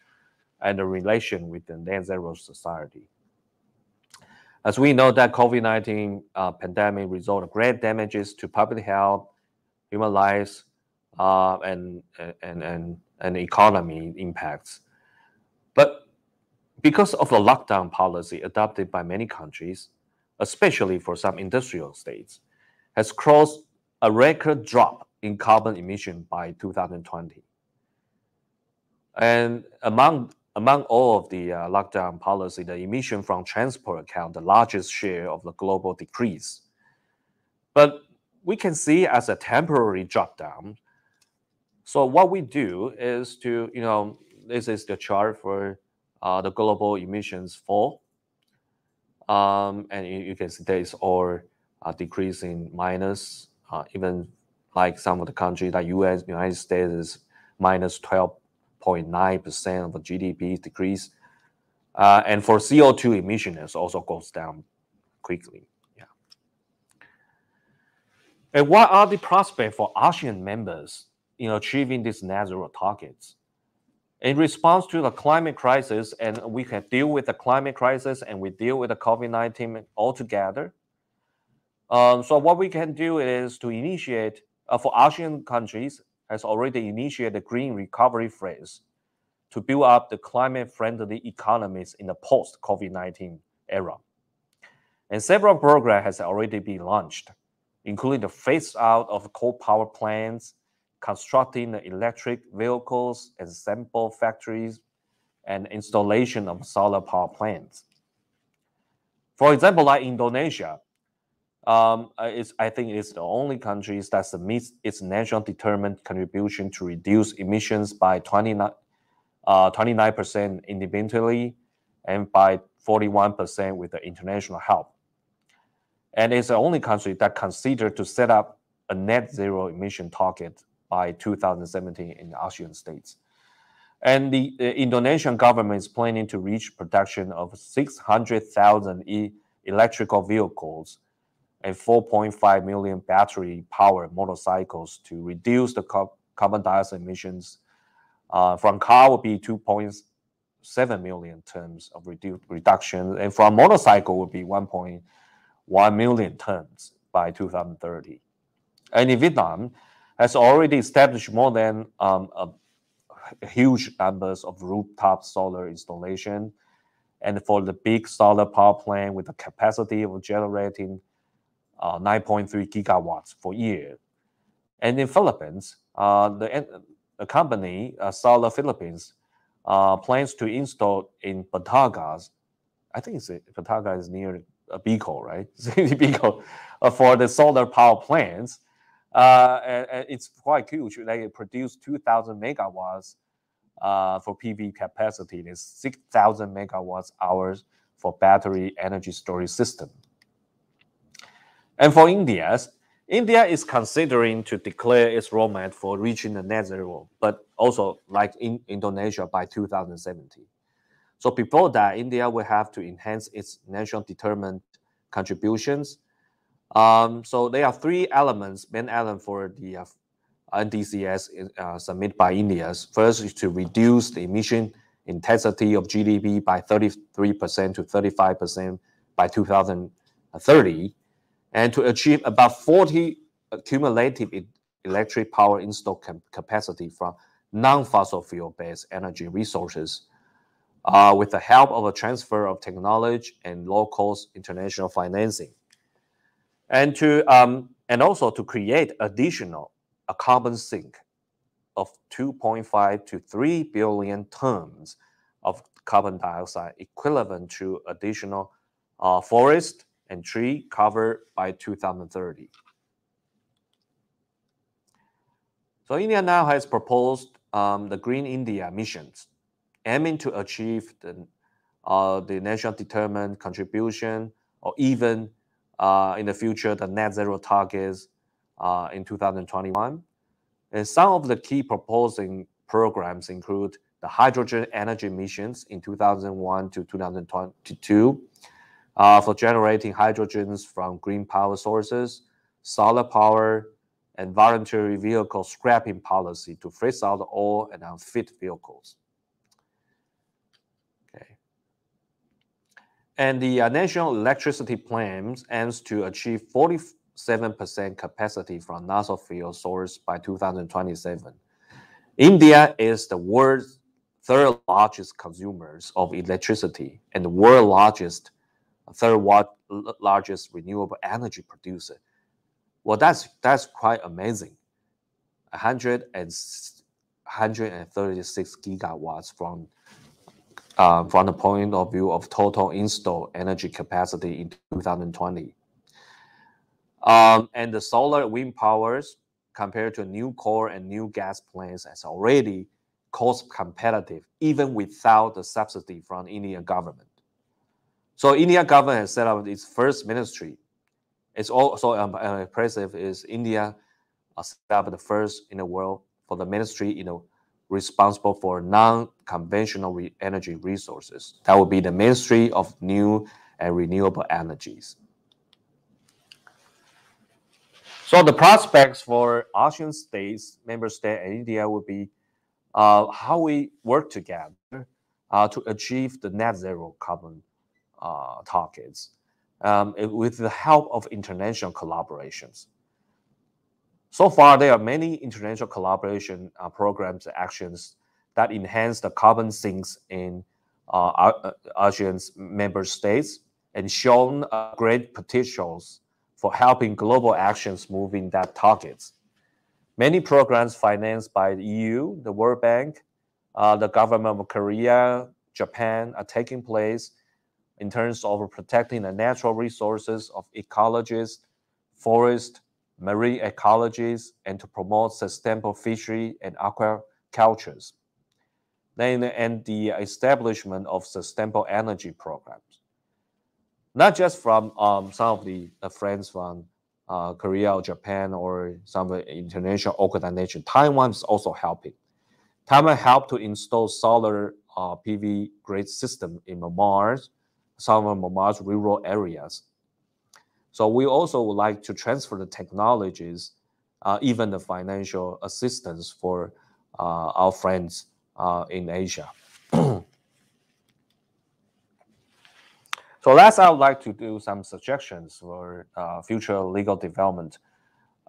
S8: and the relation with the net zero society? As we know that COVID-19 uh, pandemic result great damages to public health, human lives, uh, and, and, and, and economy impacts. But because of the lockdown policy adopted by many countries, especially for some industrial states, has crossed a record drop in carbon emission by 2020. And among among all of the uh, lockdown policy, the emission from transport account the largest share of the global decrease. But we can see as a temporary drop down. So what we do is to, you know, this is the chart for uh, the global emissions fall um, and you, you, can see there's all uh, decreasing minus, uh, even like some of the countries like US, United States is minus 12.9% of the GDP decrease. Uh, and for CO2 emissions it also goes down quickly. Yeah. And what are the prospects for ASEAN members in achieving these net zero targets? In response to the climate crisis, and we can deal with the climate crisis and we deal with the COVID-19 altogether. Um, so what we can do is to initiate, uh, for ASEAN countries, has already initiated the green recovery phase to build up the climate-friendly economies in the post-COVID-19 era. And several programs has already been launched, including the phase out of coal power plants, constructing the electric vehicles and sample factories, and installation of solar power plants. For example, like Indonesia, um, it's, I think it's the only country that submits its national determined contribution to reduce emissions by 29, uh, 29% individually and by 41% with the international help. And it's the only country that considered to set up a net zero emission target by 2017 in the ASEAN states. And the, the Indonesian government is planning to reach production of 600,000 e electrical vehicles and 4.5 million battery powered motorcycles to reduce the carbon dioxide emissions uh, from car would be 2.7 million tons of redu reduction, and from motorcycle would be 1.1 million tons by 2030. And in Vietnam, has already established more than um, a, huge numbers of rooftop solar installation, and for the big solar power plant with a capacity of generating uh, 9.3 gigawatts per year. And in Philippines, uh, the, the company, uh, Solar Philippines, uh, plans to install in Batangas, I think it's Batangas is near Bicol, right? Bicol, uh, for the solar power plants. Uh, it's quite huge. They produce 2,000 megawatts uh, for PV capacity. There's 6,000 megawatts hours for battery energy storage system. And for India, India is considering to declare its roadmap for reaching the net zero, but also like in Indonesia by 2070. So before that, India will have to enhance its national determined contributions. Um, so there are three elements, main element for the uh, NDCS uh, submitted by India. First is to reduce the emission intensity of GDP by 33% to 35% by 2030 and to achieve about 40 cumulative electric power install capacity from non-fossil fuel-based energy resources uh, with the help of a transfer of technology and low-cost international financing. And to um, and also to create additional a carbon sink of 2.5 to 3 billion tons of carbon dioxide equivalent to additional uh, forest and tree cover by 2030. So India now has proposed um, the Green India missions, aiming to achieve the, uh, the national determined contribution or even in the future the net zero targets uh, in 2021. And some of the key proposing programs include the hydrogen energy missions in 2001 to 2022, uh, for generating hydrogens from green power sources, solar power, and voluntary vehicle scrapping policy to phase out all and unfit vehicles. And the uh, National Electricity Plan aims to achieve 47% capacity from fossil fuel source by 2027. India is the world's third largest consumers of electricity and the world largest third largest renewable energy producer. Well, that's that's quite amazing. 100 and 136 gigawatts from from the point of view of total installed energy capacity in 2020. Um, and the solar wind powers compared to new coal and new gas plants is already cost competitive even without the subsidy from Indian government. So India government has set up its first ministry. It's also um, uh, impressive is India uh, set up the first in the world for the ministry, you know, responsible for non-conventional re energy resources. That would be the Ministry of New and Renewable Energies. So the prospects for ASEAN states, member states, and India would be uh, how we work together uh, to achieve the net zero carbon uh, targets um, with the help of international collaborations. So far, there are many international collaboration uh, programs and actions that enhance the carbon sinks in uh, ASEAN's member states and shown uh, great potentials for helping global actions moving that targets. Many programs financed by the EU, the World Bank, uh, the government of Korea, Japan are taking place in terms of protecting the natural resources of ecologies, forest, marine ecologies, and to promote sustainable fishery and aquacultures. Then, and the establishment of sustainable energy programs not just from um, some of the, the friends from uh, Korea or Japan or some international organization. Taiwan is also helping. Taiwan helped to install solar uh, PV grid system in Myanmar's, some of Myanmar's rural areas. So we also would like to transfer the technologies, uh, even the financial assistance for uh, our friends uh, in Asia. So last, I would like to do some suggestions for uh, future legal development.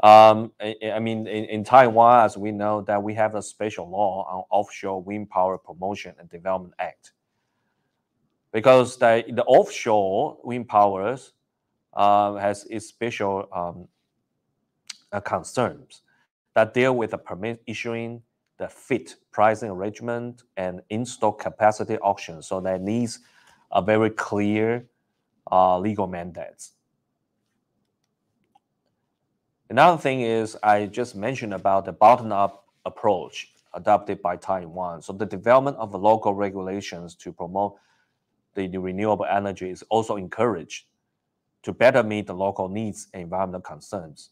S8: Um, I, I, mean, in, in, Taiwan, as we know, that we have a special law on Offshore Wind Power Promotion and Development Act. Because the, the offshore wind powers uh, has its special um, uh, concerns that deal with the permit issuing, the FIT pricing arrangement, and install capacity auction. So that needs a very clear uh, legal mandates. Another thing is I just mentioned about the bottom-up approach adopted by Taiwan. So the development of local regulations to promote the renewable energy is also encouraged to better meet the local needs and environmental concerns.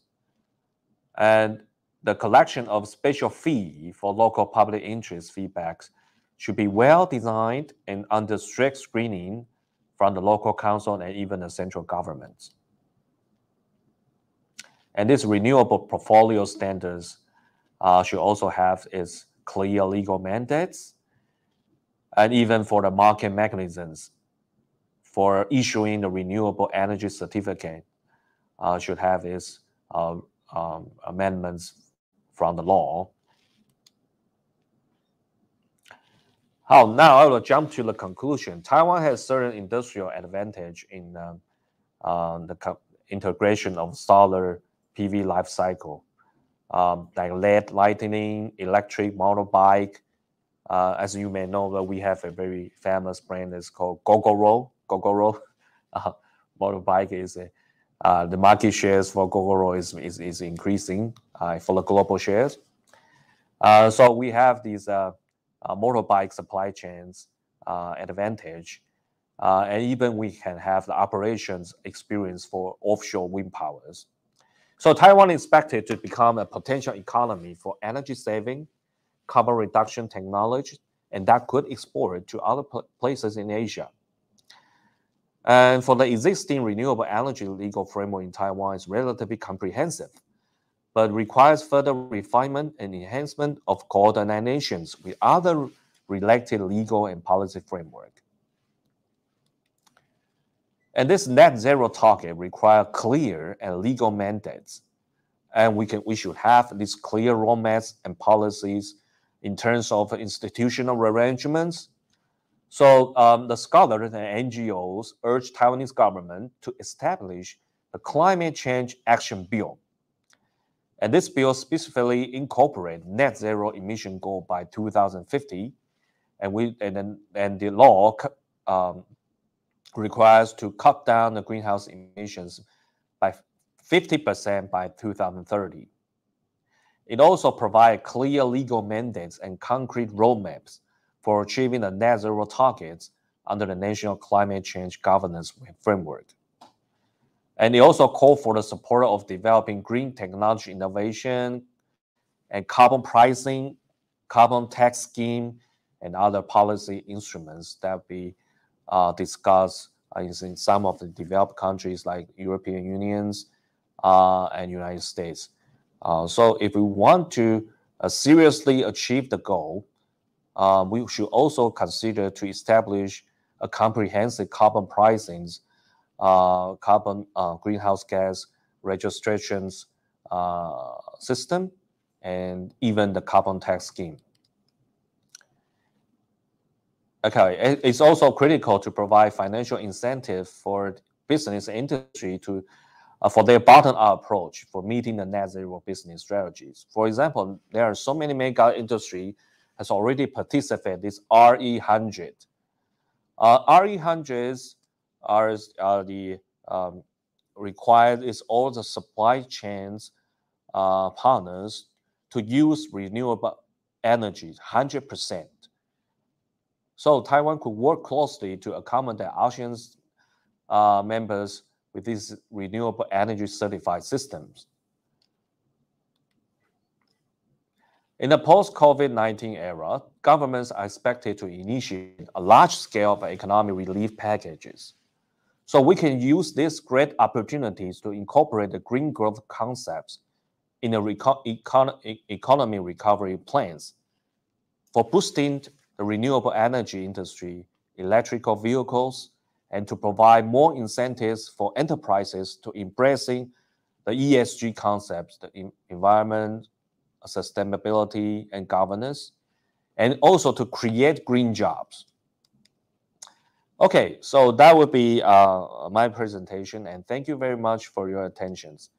S8: And the collection of special fee for local public interest feedbacks should be well designed and under strict screening from the local council and even the central government. And this renewable portfolio standards uh, should also have its clear legal mandates and even for the market mechanisms for issuing the renewable energy certificate uh, should have its uh, um, amendments from the law Oh, now I will jump to the conclusion. Taiwan has certain industrial advantage in um, uh, the integration of solar PV life cycle, um, like LED lighting, electric motorbike. Uh, as you may know, that we have a very famous brand that's called Gogoro. Gogoro uh, motorbike is uh, the market shares for Gogoro is, is, is increasing uh, for the global shares. So we have these motorbike supply chains advantage. And even we can have the operations experience for offshore wind powers. So Taiwan is expected to become a potential economy for energy saving, carbon reduction technology, and that could export to other places in Asia. And for the existing renewable energy legal framework in Taiwan is relatively comprehensive but requires further refinement and enhancement of coordinations with other related legal and policy framework. And this net zero target require clear and legal mandates. And we can we should have these clear roadmaps and policies in terms of institutional arrangements. So um, the scholars and NGOs urge Taiwanese government to establish the climate change action bill and this bill specifically incorporates net zero emission goal by 2050, and we and then and the law um, requires to cut down the greenhouse emissions by 50% by 2030. It also provides clear legal mandates and concrete roadmaps for achieving the net zero targets under the National Climate Change Governance Framework. And they also call for the support of developing green technology innovation and carbon pricing, carbon tax scheme, and other policy instruments that we uh, discussed uh, in some of the developed countries like European Unions uh, and United States. Uh, so if we want to uh, seriously achieve the goal, uh, we should also consider to establish a comprehensive carbon pricing, uh, carbon uh, greenhouse gas registrations uh, system, and even the carbon tax scheme. Okay, it's also critical to provide financial incentive for business industry to uh, for their bottom-up approach for meeting the net zero business strategies. For example, there are so many mega industry has already participated this RE100. Uh, RE100s are, are the um, required is all the supply chains uh, partners to use renewable energy 100%. So Taiwan could work closely to accommodate ASEAN's uh, members with these renewable energy certified systems. In the post-COVID-19 era, governments are expected to initiate a large scale of economic relief packages. So we can use these great opportunities to incorporate the green growth concepts in the econ economy recovery plans for boosting the renewable energy industry, electrical vehicles, and to provide more incentives for enterprises to embracing the ESG concepts, the environment, sustainability, and governance, and also to create green jobs. Okay, so that would be uh, my presentation, and thank you very much for your attentions.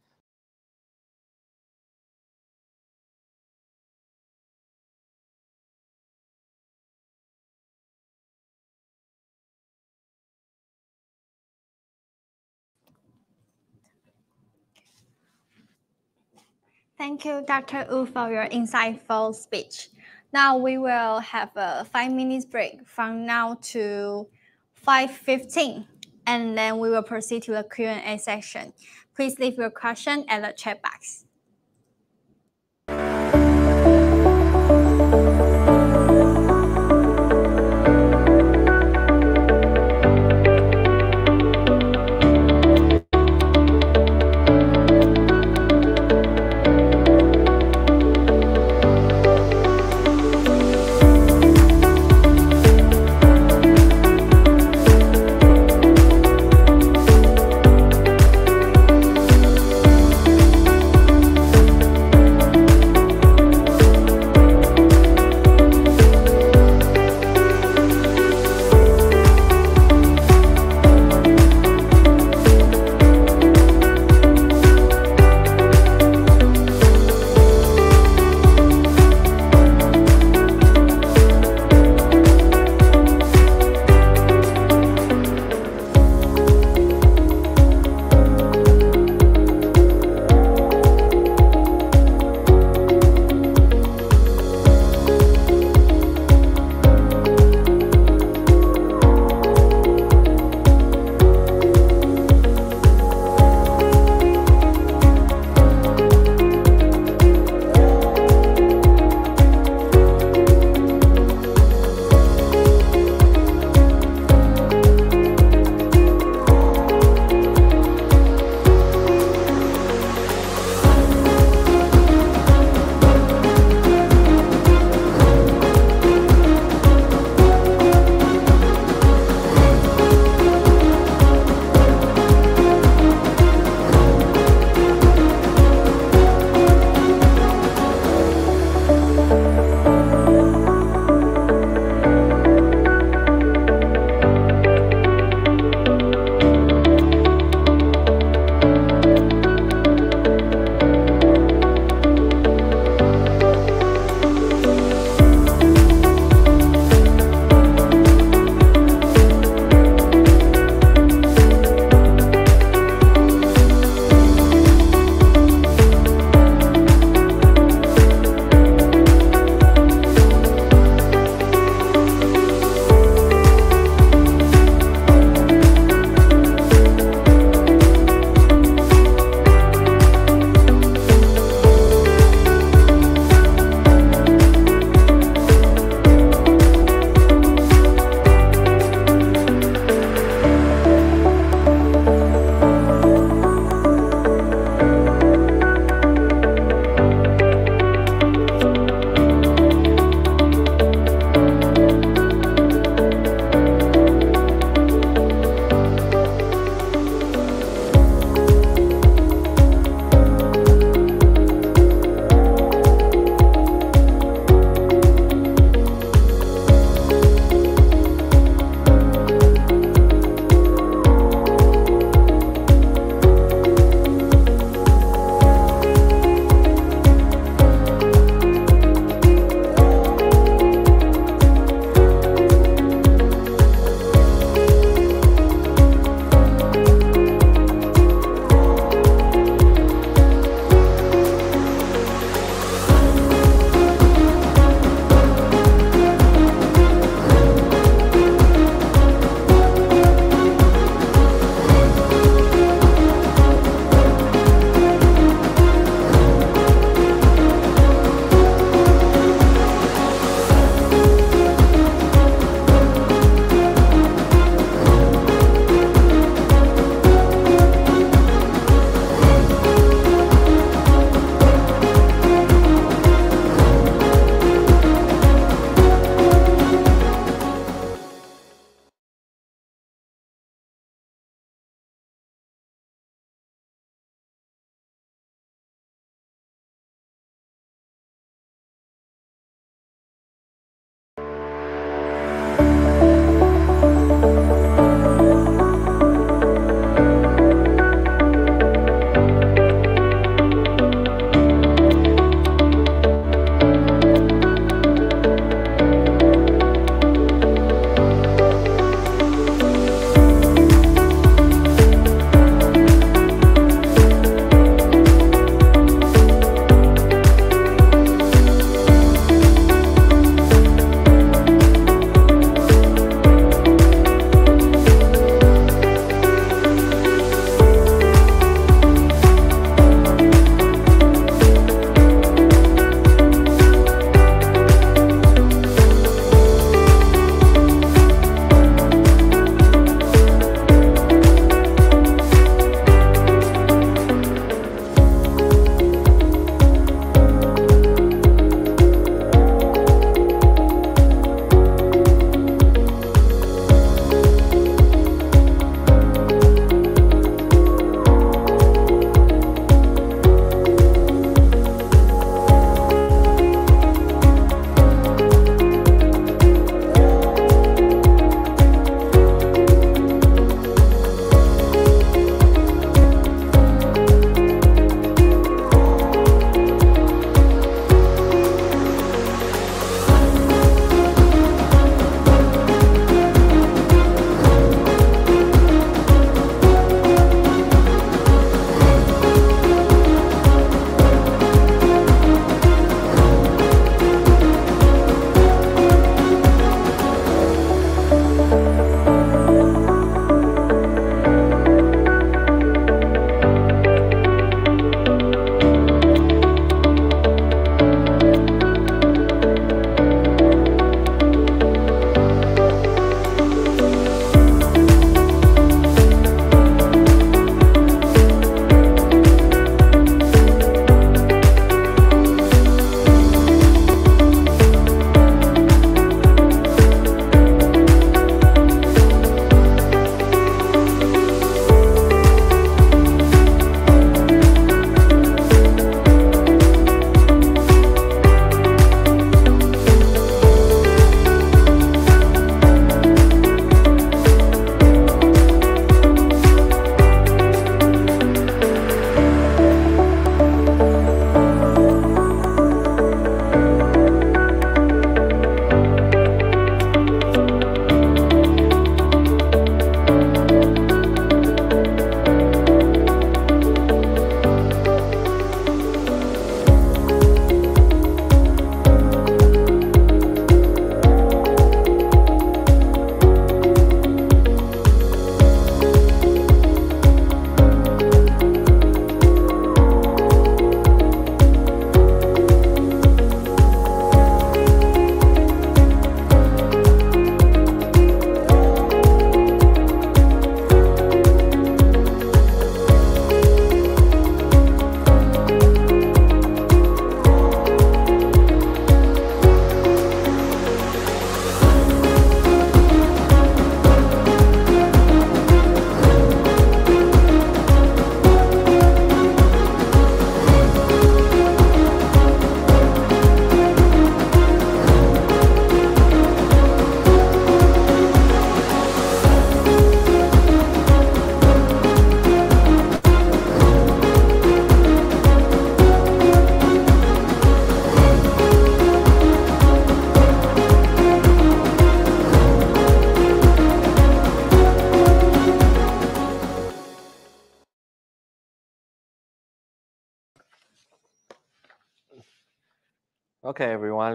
S1: Thank you, Dr. Wu, for your insightful speech. Now we will have a five minutes break from now to 5.15, and then we will proceed to the Q&A section. Please leave your question at the chat box.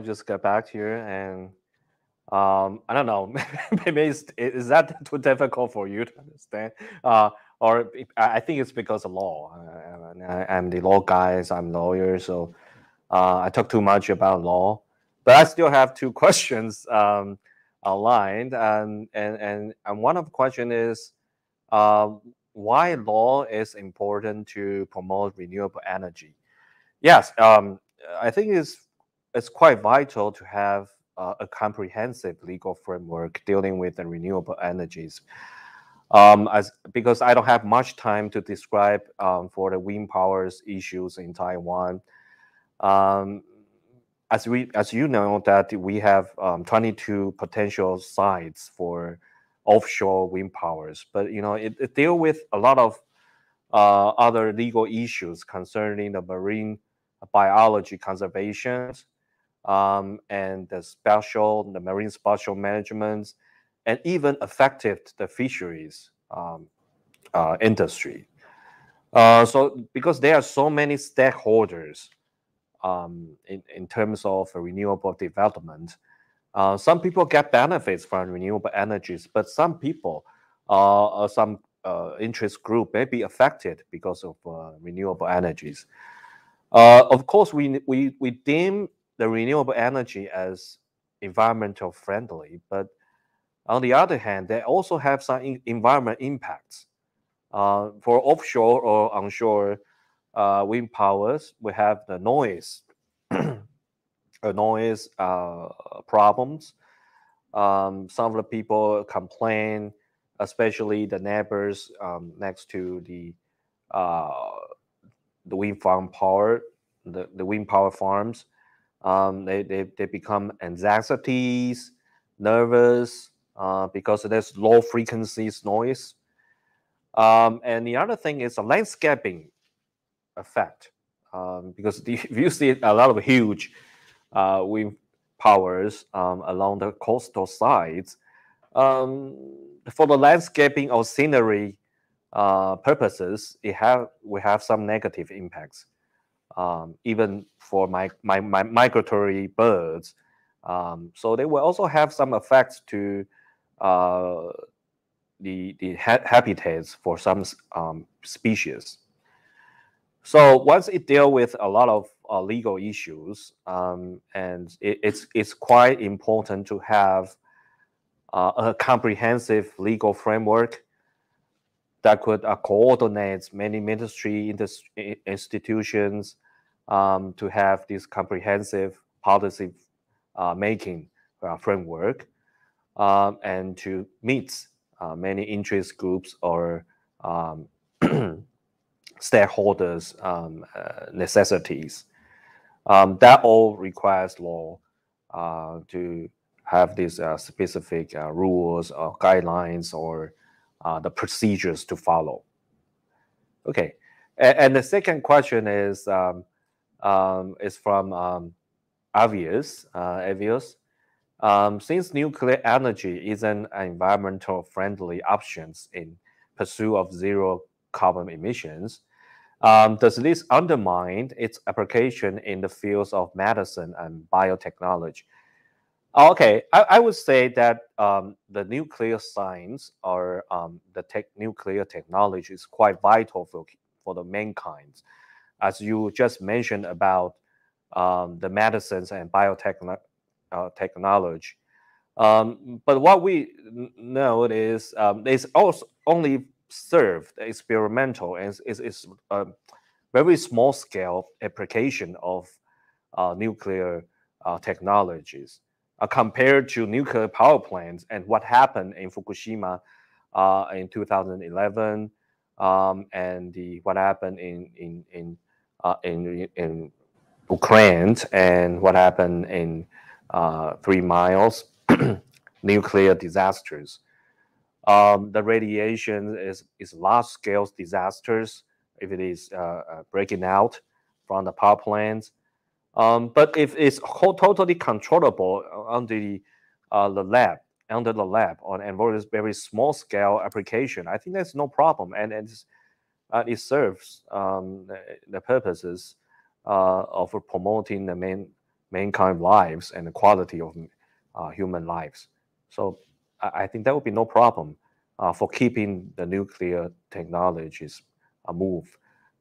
S8: Just got back here and um, I don't know, maybe is, that too difficult for you to understand? Uh, or I think it's because of law. Uh, I, am the law guys, I'm lawyer, so uh, I talk too much about law. But I still have two questions um, aligned, and, and and and one of the question is uh, why law is important to promote renewable energy. Yes, um, I think it's it's quite vital to have uh, a comprehensive legal framework dealing with the renewable energies. Um, as because I don't have much time to describe um, for the wind powers issues in Taiwan. Um, as we as you know that we have um, 22 potential sites for offshore wind powers, but you know it, it deal with a lot of uh, other legal issues concerning the marine biology conservation um, and the special, the marine spatial management, and even affected the fisheries um, uh, industry. Uh, so because there are so many stakeholders um, in, in terms of renewable development, uh, some people get benefits from renewable energies, but some people, uh, some uh, interest group may be affected because of uh, renewable energies. of course, we, we, we deem the renewable energy as environmental friendly, but on the other hand, they also have some environment impacts. Uh, for offshore or onshore uh, wind powers, we have the noise, noise uh, problems. Um, some of the people complain, especially the neighbors um, next to the uh, the wind farm power, the, the wind power farms um, they, they, they become anxieties, nervous, uh, because there's low frequencies noise. Um, and the other thing is a landscaping effect, um, because the, if you see a lot of huge uh, wind powers um, along the coastal sides, um, for the landscaping or scenery uh, purposes, it have we have some negative impacts um, even for my, my, my migratory birds. Um, so they will also have some effects to uh, the, the ha habitats for some um, species. So once it deal with a lot of uh, legal issues, um, and it, it's it's quite important to have uh, a comprehensive legal framework that could uh, coordinate many ministry institutions um, to have this comprehensive policy uh, making uh, framework um, and to meet uh, many interest groups or um, stakeholders um, uh, necessities. Um, that all requires law uh, to have these uh, specific rules or guidelines or the procedures to follow. Okay, and, and the second question is um, is from um, Avius. Uh. Um, since nuclear energy is an environmental friendly option in pursuit of zero carbon emissions, um, does this undermine its application in the fields of medicine and biotechnology? Okay, I, I would say that um, the nuclear science or um, the tech, nuclear technology is quite vital for, for the mankind as you just mentioned about um, the medicines and biotechnology. Uh, technology. Um, but what we know is um, it's also only served experimental and it's, it's a very small scale application of uh, nuclear uh, technologies uh, compared to nuclear power plants and what happened in Fukushima uh, in 2011 um, and the what happened in in in in in Ukraine and what happened in uh, Three Miles, nuclear disasters. Um, the radiation is is large scale disasters if it is uh, uh, breaking out from the power plants. Um, but if it's totally controllable under the, uh, the lab, under the lab on and very, very small scale application, I think there's no problem. And, and uh, it serves um, the, purposes uh, of promoting the main mankind lives and the quality of uh, human lives. So I, think that would be no problem uh, for keeping the nuclear technologies a move,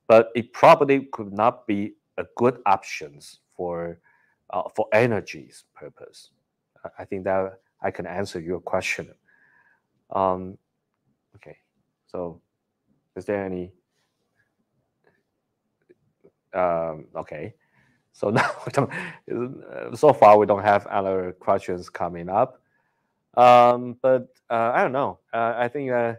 S8: but it probably could not be a good options for uh, for energy's purpose. I, I think that I can answer your question. Um, okay, so is there any? Um, okay, so now. So far, we don't have other questions coming up. Um, but uh, I don't know. Uh, I think uh,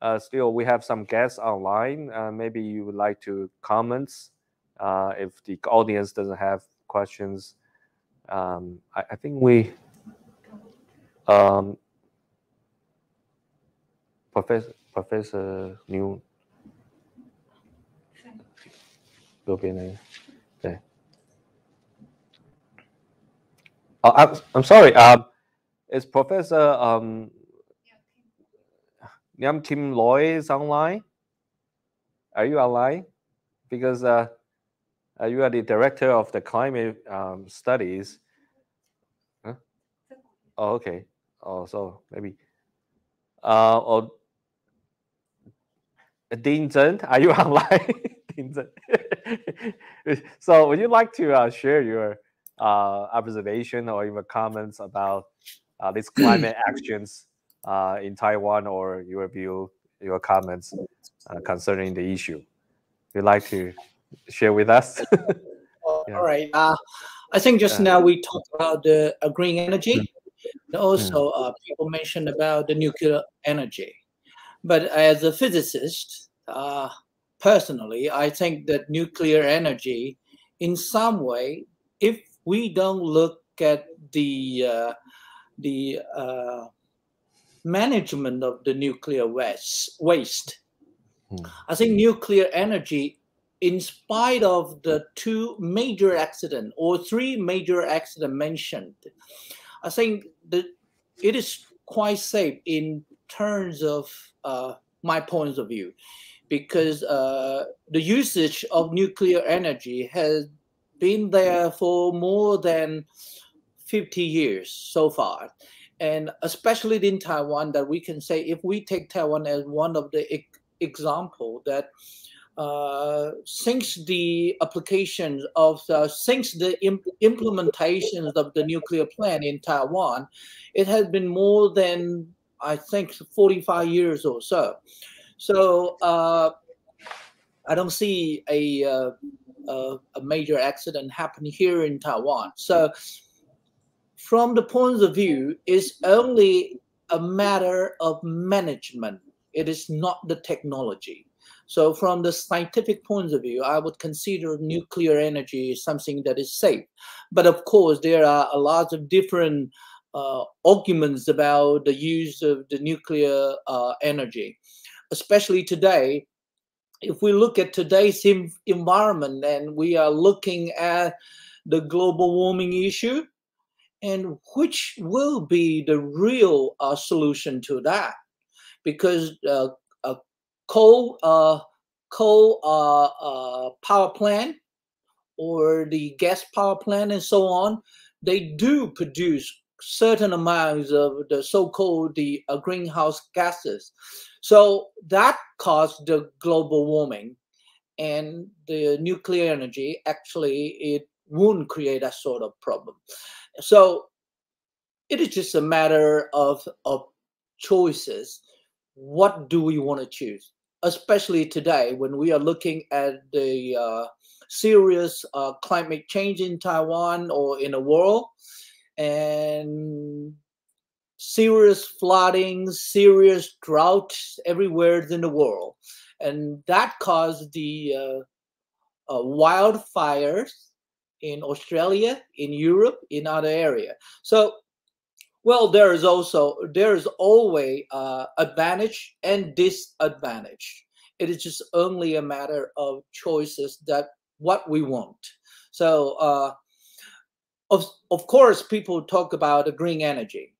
S8: uh still we have some guests online. Uh, maybe you would like to comment uh, if the audience doesn't have questions. Um, I, I, think we. Um, Professor Professor New 右边那个，对。Oh, uh, I'm I'm sorry. Um, is Professor um Nguyen Kim Loi is online? Are you online? Because uh, uh, you are the director of the climate um, studies. Huh? Oh, okay. Oh, so maybe. Uh, or Dean Zhen, are you online? Dean Zhen. so, would you like to uh, share your uh, observation or even comments about uh, these climate actions uh, in Taiwan or your view, your comments uh, concerning the issue? You'd like to share with us?
S4: yeah. All right. Uh, I think just now we talked about the uh, green energy. Mm. And also, uh, people mentioned about the nuclear energy. But as a physicist, personally, I think that nuclear energy, in some way, if we don't look at the uh, the uh, management of the nuclear waste. waste. Hmm. I think nuclear energy, in spite of the two major accident or three major accident mentioned, I think that it is quite safe in terms of uh, my points of view, because uh, the usage of nuclear energy has been there for more than 50 years so far. And especially in Taiwan, that we can say, if we take Taiwan as one of the e example that uh, since the applications of the, since the imp implementations of the nuclear plant in Taiwan, it has been more than I think 45 years or so. So uh, I don't see a, uh, a, major accident happen here in Taiwan. So from the point of view, it's only a matter of management. It is not the technology. So from the scientific point of view, I would consider nuclear energy something that is safe. But of course, there are a lot of different uh, arguments about the use of the nuclear uh, energy, especially today. If we look at today's environment and we are looking at the global warming issue, and which will be the real uh, solution to that because uh, coal uh, coal uh, power plant or the gas power plant and so on they do produce certain amounts of the so-called the uh, greenhouse gases so that caused the global warming and the nuclear energy actually it won't create that sort of problem so it is just a matter of, of choices. What do we want to choose? Especially today when we are looking at the uh, serious uh, climate change in Taiwan or in the world and serious flooding, serious droughts everywhere in the world. And that caused the uh, uh wildfires in Australia, in Europe, in other area. So, well, there is also there is always uh, advantage and disadvantage. It is just only a matter of choices that what we want. So, uh, of of course, people talk about green energy,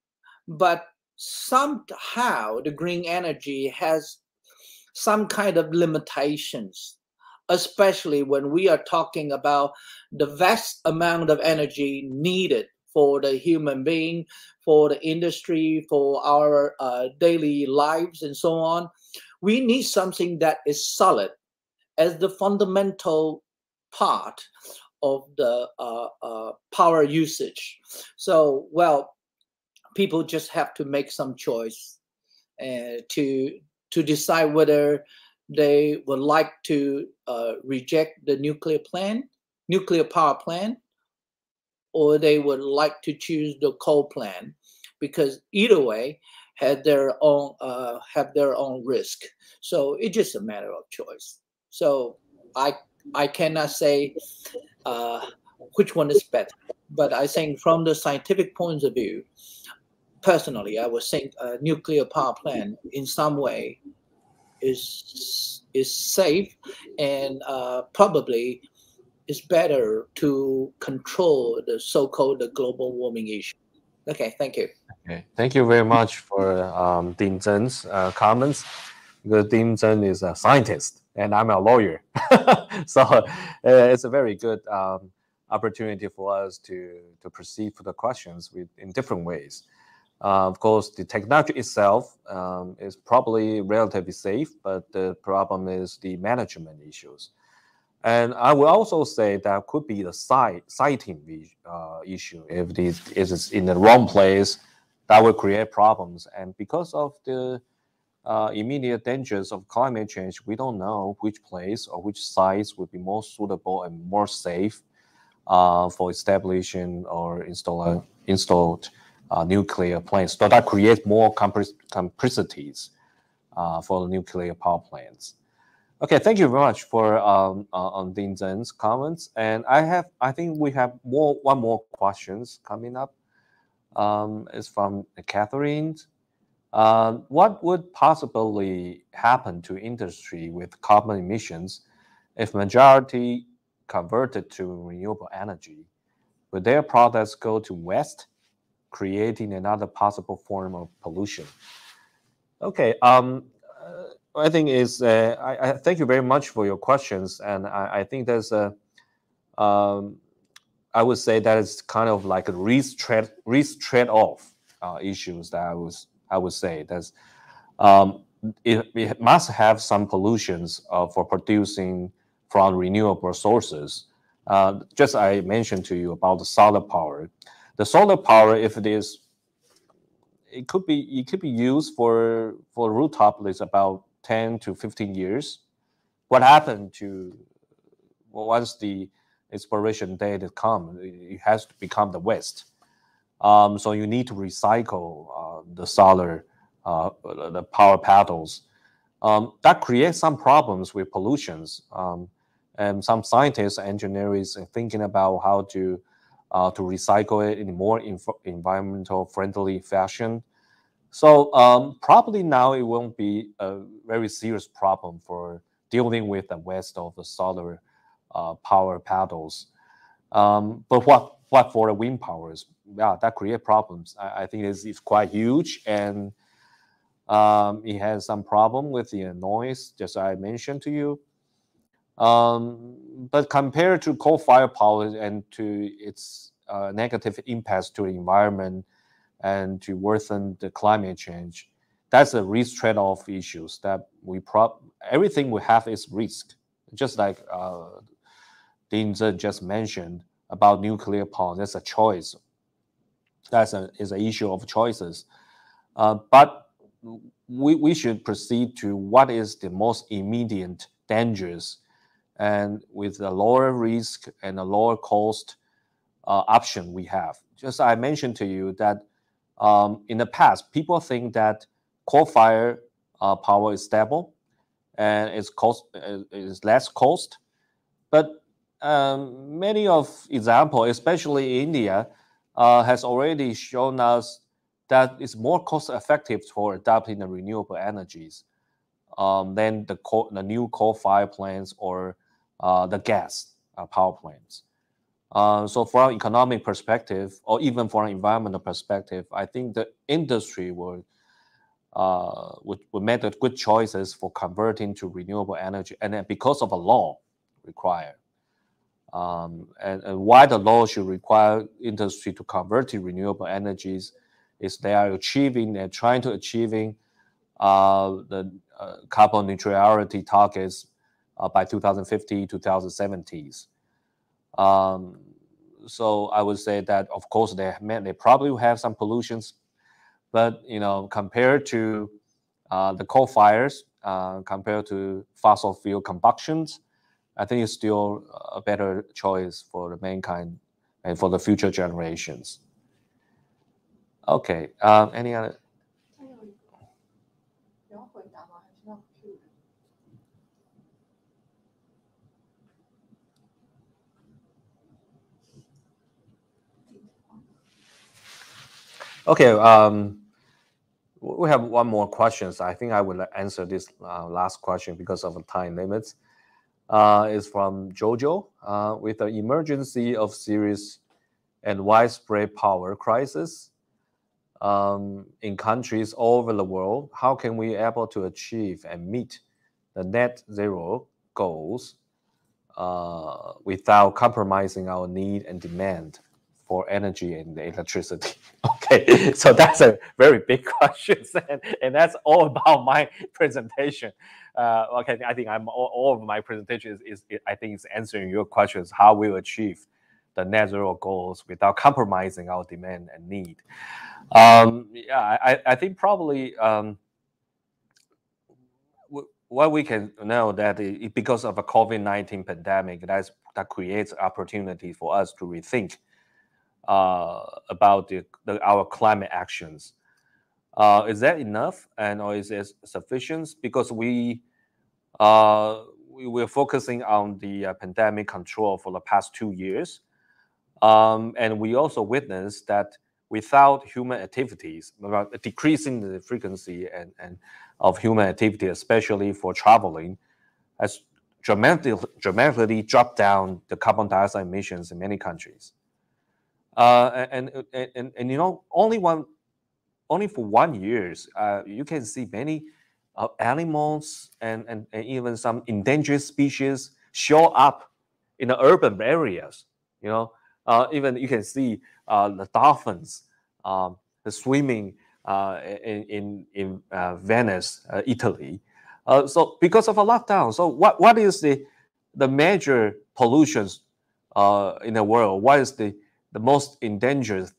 S4: but somehow the green energy has some kind of limitations especially when we are talking about the vast amount of energy needed for the human being, for the industry, for our uh, daily lives, and so on. We need something that is solid as the fundamental part of the uh, uh, power usage. So, well, people just have to make some choice uh, to to decide whether they would like to uh, reject the nuclear plant, nuclear power plant, or they would like to choose the coal plant, because either way had their own uh, have their own risk. So it's just a matter of choice. So I I cannot say uh, which one is better, but I think from the scientific point of view, personally, I would think a nuclear power plant in some way is is safe and uh, probably is better to control the so-called the global warming issue. Okay, thank you.
S8: Okay, thank you very much for um, Dean Zhen's uh, comments. Because Dean Zhen is a scientist and I'm a lawyer, so uh, it's a very good um, opportunity for us to to proceed for the questions with in different ways. Uh, of course, the technology itself um, is probably relatively safe, but the problem is the management issues. And I will also say that could be the site uh, issue. If it is in the wrong place, that will create problems. And because of the uh, immediate dangers of climate change, we don't know which place or which sites would be more suitable and more safe uh, for establishing or install, installed uh, nuclear plants. So that creates more complexities uh, for the nuclear power plants. Okay, thank you very much for um, uh, on Dean Zhen's comments. And I have, I think we have more one more questions coming up. Um, it's from Catherine. Uh, what would possibly happen to industry with carbon emissions if majority converted to renewable energy? Would their products go to waste creating another possible form of pollution. Okay, um, uh, I think is uh, I, I, thank you very much for your questions, and I, I think there's a um, I would say that is kind of like a risk trade risk trade off uh, issues that I was I would say that's um, it, it, must have some pollutions uh, for producing from renewable sources. Uh, just I mentioned to you about the solar power. The solar power, if it is, it could be it could be used for for rooftop is about 10 to 15 years. What happened to once the expiration date has come, it has to become the waste. Um, so you need to recycle uh, the solar, uh, the power paddles. Um, that creates some problems with pollutions. Um, and some scientists, engineers are thinking about how to uh, to recycle it in a more environmental friendly fashion. So um, probably now it won't be a very serious problem for dealing with the waste of the solar uh, power panels. Um, but what what for the wind powers? Yeah, that create problems. I, I think it's, it's quite huge and um, it has some problem with the noise, just I mentioned to you. Um, but compared to coal-fired power and to its uh, negative impacts to the environment and to worsen the climate change, that's a risk trade-off issues that we prop everything we have is risk. Just like uh, Dean just mentioned about nuclear power, that's a choice. That's a is an issue of choices. Uh, but we, we should proceed to what is the most immediate dangers and with a lower risk and a lower cost uh, option we have. Just I mentioned to you that um, in the past, people think that coal-fired uh, power is stable and it's cost uh, is less cost, but um, many of example, especially India, uh, has already shown us that it's more cost effective for adopting the renewable energies um, than the coal, the new coal-fired plants or uh, the gas uh, power plants. Uh, so from an economic perspective, or even from an environmental perspective, I think the industry will uh, would, would make the good choices for converting to renewable energy. And then because of a law, require. Um, and, and why the law should require industry to convert to renewable energies is they are achieving, they're trying to achieving uh, the uh, carbon neutrality targets uh, by 2050, 2070s. Um, so I would say that of course they they probably have some pollutions, but you know compared to uh, the coal fires, uh, compared to fossil fuel combustions, I think it's still a better choice for the mankind and for the future generations. Okay, um, any other? Okay, um, we have one more question. I think I will answer this uh, last question because of the time limits. Uh, is from Jojo. Uh, with the emergency of serious and widespread power crisis um, in countries all over the world, how can we able to achieve and meet the net zero goals uh, without compromising our need and demand for energy and electricity? Okay, so that's a very big question, and, and that's all about my presentation. Uh, okay, I think I'm all, all of my presentation is, is, I think is answering your questions how we achieve the net zero goals without compromising our demand and need. Um, yeah, I, I think probably um, what we can know that it, because of a COVID-19 pandemic, that's, that creates opportunity for us to rethink uh, about the, the, our climate actions. Uh, is that enough, and or is it sufficient? Because we uh, we were focusing on the uh, pandemic control for the past two years, um, and we also witnessed that without human activities, decreasing the frequency and, and of human activity, especially for traveling, has dramatically, dramatically dropped down the carbon dioxide emissions in many countries. Uh, and, and, and, and, you know, only one, only for one years, uh, you can see many uh, animals and, and, and even some endangered species show up in the urban areas. You know, uh, even you can see uh, the dolphins um, swimming uh, in in, in uh, Venice, uh, Italy. so because of a lockdown, so what, what is the the major pollutions in the world? What is the the most endangered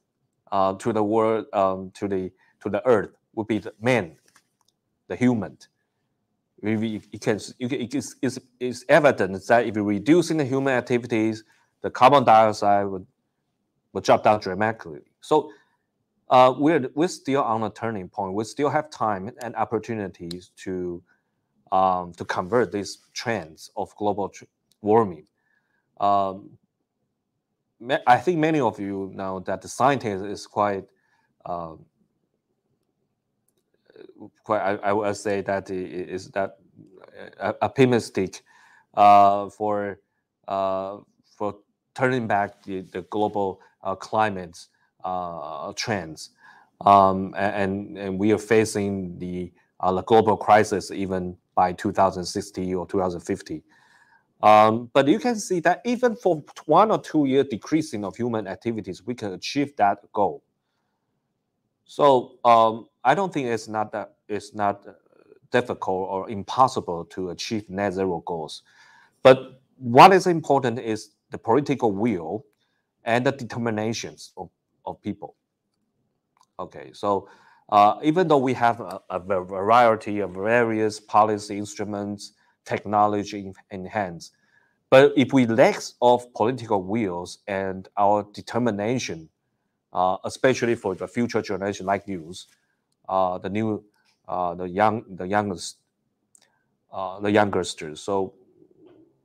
S8: uh, to the world, um, to the to the earth, would be the man, the human. Can, it is, it's, it's evident that if you're reducing the human activities, the carbon dioxide would, would drop down dramatically. So uh, we're, we're still on a turning point. We still have time and opportunities to, um, to convert these trends of global warming. Um, I think many of you know that the scientist is quite, um, quite. I, I would say that is that uh, optimistic uh, for uh, for turning back the, the global uh, climate uh, trends, um, and and we are facing the uh, the global crisis even by 2060 or 2050. Um, but you can see that even for one or two year decreasing of human activities, we can achieve that goal. So um, I don't think it's not that it's not uh, difficult or impossible to achieve net zero goals. But what is important is the political will and the determinations of, of people. Okay, so uh, even though we have a, a variety of various policy instruments, technology in hands. But if we lack of political wills and our determination, uh, especially for the future generation like you, uh, the new, uh, the young, the youngest, uh, the youngsters, so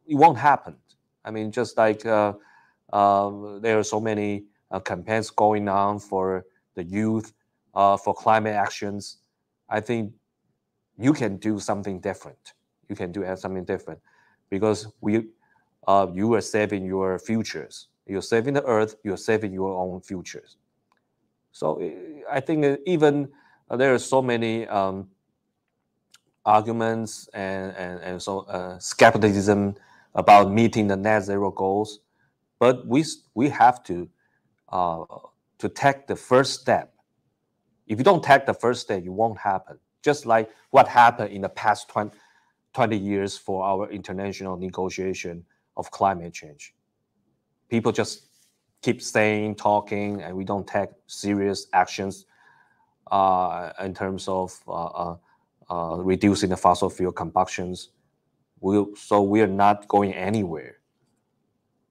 S8: it won't happen. I mean, just like uh, um, there are so many uh, campaigns going on for the youth, for climate actions. I think you can do something different you can do something different because we uh, you are saving your futures you're saving the earth you're saving your own futures so eh, i think even uh, there are so many um, arguments and and, and so uh, skepticism about meeting the net zero goals, but we we have to uh, to take the first step. If you don't take the first step, it won't happen. Just like what happened in the past 20, 20 years for our international negotiation of climate change. People just keep saying, talking, and we don't take serious actions uh, in terms of uh, uh, uh reducing the fossil fuel combustions. we so we are not going anywhere.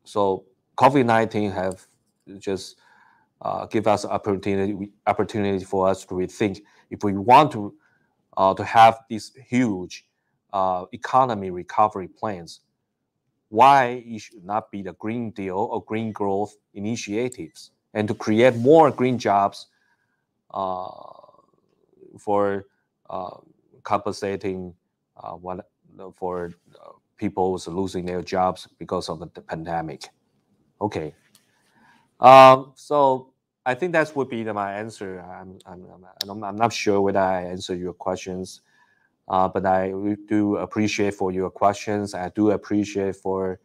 S8: So COVID-19 have just uh, give us opportunity opportunity for us to rethink if we want to uh, to have this huge uh, economy recovery plans. Why it should not be the Green Deal or Green Growth initiatives, and to create more green jobs uh, for uh, compensating uh, what for people losing their jobs because of the pandemic. Okay. Um, so I think that would be the, my answer. I'm, I'm, I'm, I'm, not sure whether I answer your questions, uh, but I do appreciate for your questions. I do appreciate for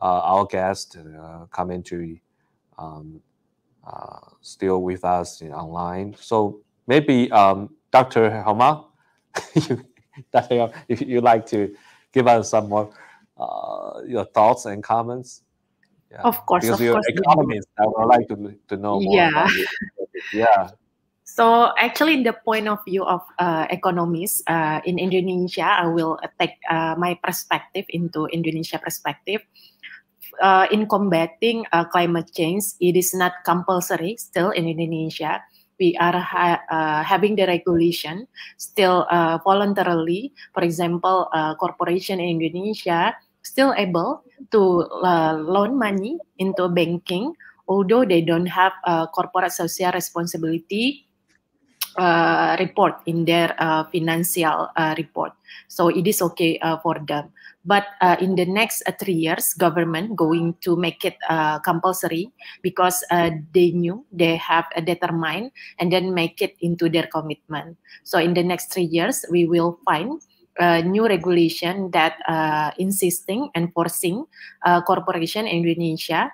S8: uh, our guest uh, coming to um, uh, still with us in online. So maybe um, Dr. Dr. if you'd like to give us some more uh, your thoughts and comments.
S9: Yeah. Of course,
S8: because
S9: of
S8: you're
S9: course.
S8: economist, I would like to, to know more.
S9: Yeah.
S8: yeah.
S9: So actually, in the point of view of uh, economists uh, in Indonesia, I will take uh, my perspective into Indonesia perspective. Uh, in combating uh, climate change, it is not compulsory still in Indonesia. We are ha uh, having the regulation still voluntarily. For example, corporation in Indonesia still able to loan money into banking, although they don't have corporate social responsibility uh, report in their uh, financial uh, report. So it is okay uh, for them. But uh, in the next three years, government going to make it compulsory because they knew they have determined and then make it into their commitment. So in the next three years, we will find uh, new regulation that uh, insisting enforcing uh, corporation in Indonesia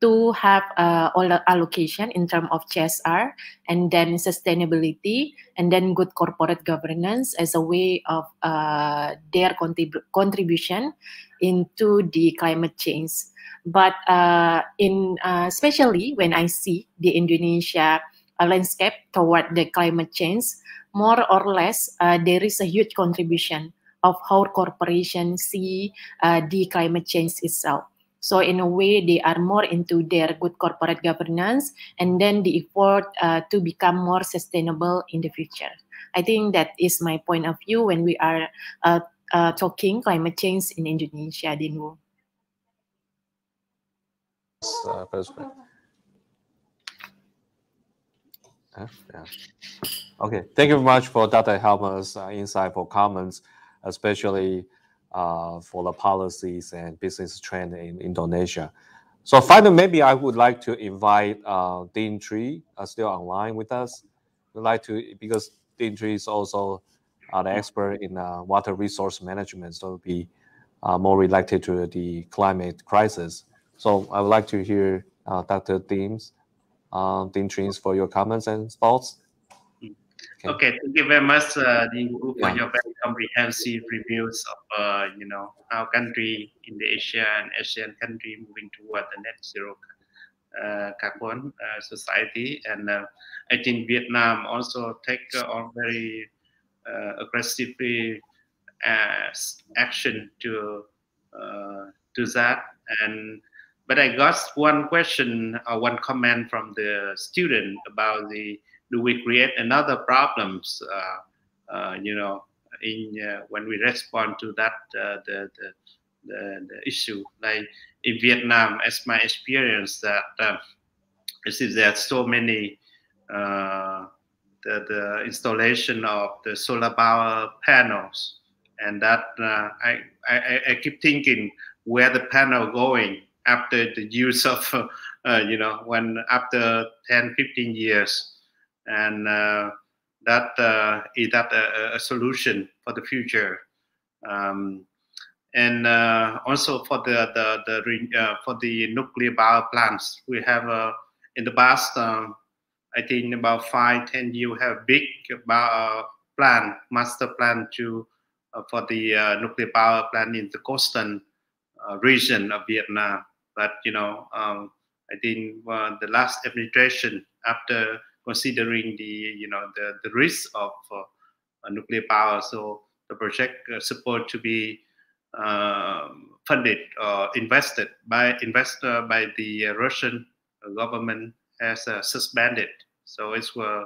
S9: to have uh, all the allocation in terms of CSR and then sustainability and then good corporate governance as a way of uh, their contrib- contribution into the climate change. But uh, in uh, especially when I see the Indonesia landscape toward the climate change, more or less uh, there is a huge contribution of how corporations see uh, the climate change itself. So in a way, they are more into their good corporate governance and then the effort uh, to become more sustainable in the future. I think that is my point of view when we are uh, uh, talking climate change in Indonesia, Dean
S8: Wu. Uh. Okay, thank you very much for Dr. Helma's uh, insightful comments, especially uh, for the policies and business trend in Indonesia. So finally, maybe I would like to invite uh, Dean Tree, uh, still online with us. We'd like to, because Dean Tree is also uh, the expert in uh, water resource management, so be uh, more related to the climate crisis. So I would like to hear uh, Dr. Dean's, Dean Trees for your comments and thoughts.
S10: Okay. thank you very much, uh, for yeah. your very comprehensive reviews of, uh, you know, our country in the Asia and Asian country moving toward the net zero uh, carbon uh, society. And uh, I think Vietnam also take uh, very uh, aggressively action to do that. And but I got one question or one comment from the student about the do we create another problems uh, uh, you know in uh, when we respond to that the, the, the, the issue? Like in Vietnam as my experience that um, see there are so many uh, the, the installation of the solar power panels. And that uh, I, I, I keep thinking where the panel going after the use of uh, you know when after 10 15 years and uh, that uh, is that a, a, solution for the future. Um, and uh, also for the the, the uh, for the nuclear power plants. We have uh, in the past, I think about five ten years, have big uh, plan, master plan to uh, for the uh, nuclear power plant in the coastal region of Vietnam. But you know, um, I think the last administration, after considering the you know the the risk of nuclear power, so the project support to be um, funded or invested by investor by the Russian government has uh, suspended. So it's uh,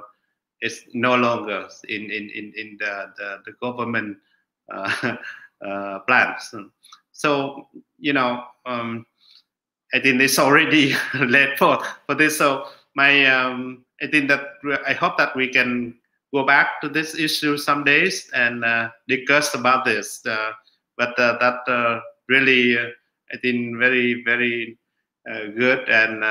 S10: it's no longer in in in, in the, the, the government uh, uh, plans. So you know, um, I think it's already late for for this. So my um, I think that I hope that we can go back to this issue some days and uh, discuss about this. Uh, but uh, that uh, really, uh, I think, very very good and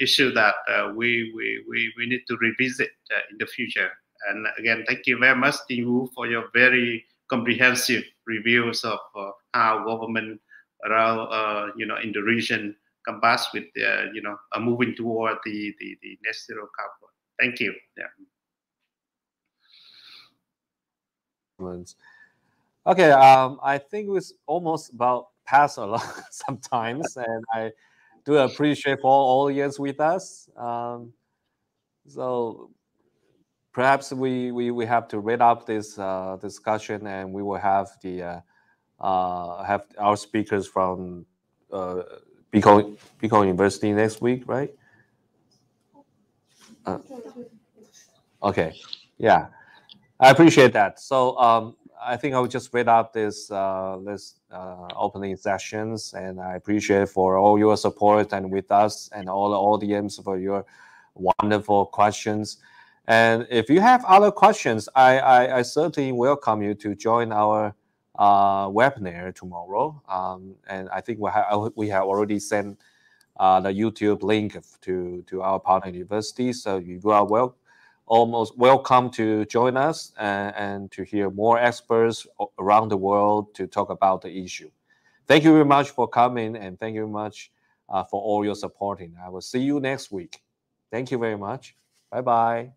S10: issue that we, we we we need to revisit in the future. And again, thank you very much, Wu, for your very comprehensive reviews of how government around you know in the region compass with the, you know uh, moving toward the, the the net zero carbon. Thank you. Yeah.
S8: Okay, um, I think it's almost about past a lot sometimes, and I do appreciate for all audience with us. Um, so perhaps we, we we have to read up this uh, discussion, and we will have the uh, uh, have our speakers from uh, Bicol Bicol University next week, right? Uh, okay, yeah, I appreciate that. So um, I think I will just read out this uh, this uh, opening sessions, and I appreciate for all your support and with us and all the audience for your wonderful questions. And if you have other questions, I, I, I certainly welcome you to join our uh, webinar tomorrow. Um, and I think we, ha- we have already sent uh, the YouTube link to, to our partner university. So you are well almost welcome to join us and, and, to hear more experts around the world to talk about the issue. Thank you very much for coming and thank you very much uh, for all your supporting. I will see you next week. Thank you very much. Bye bye.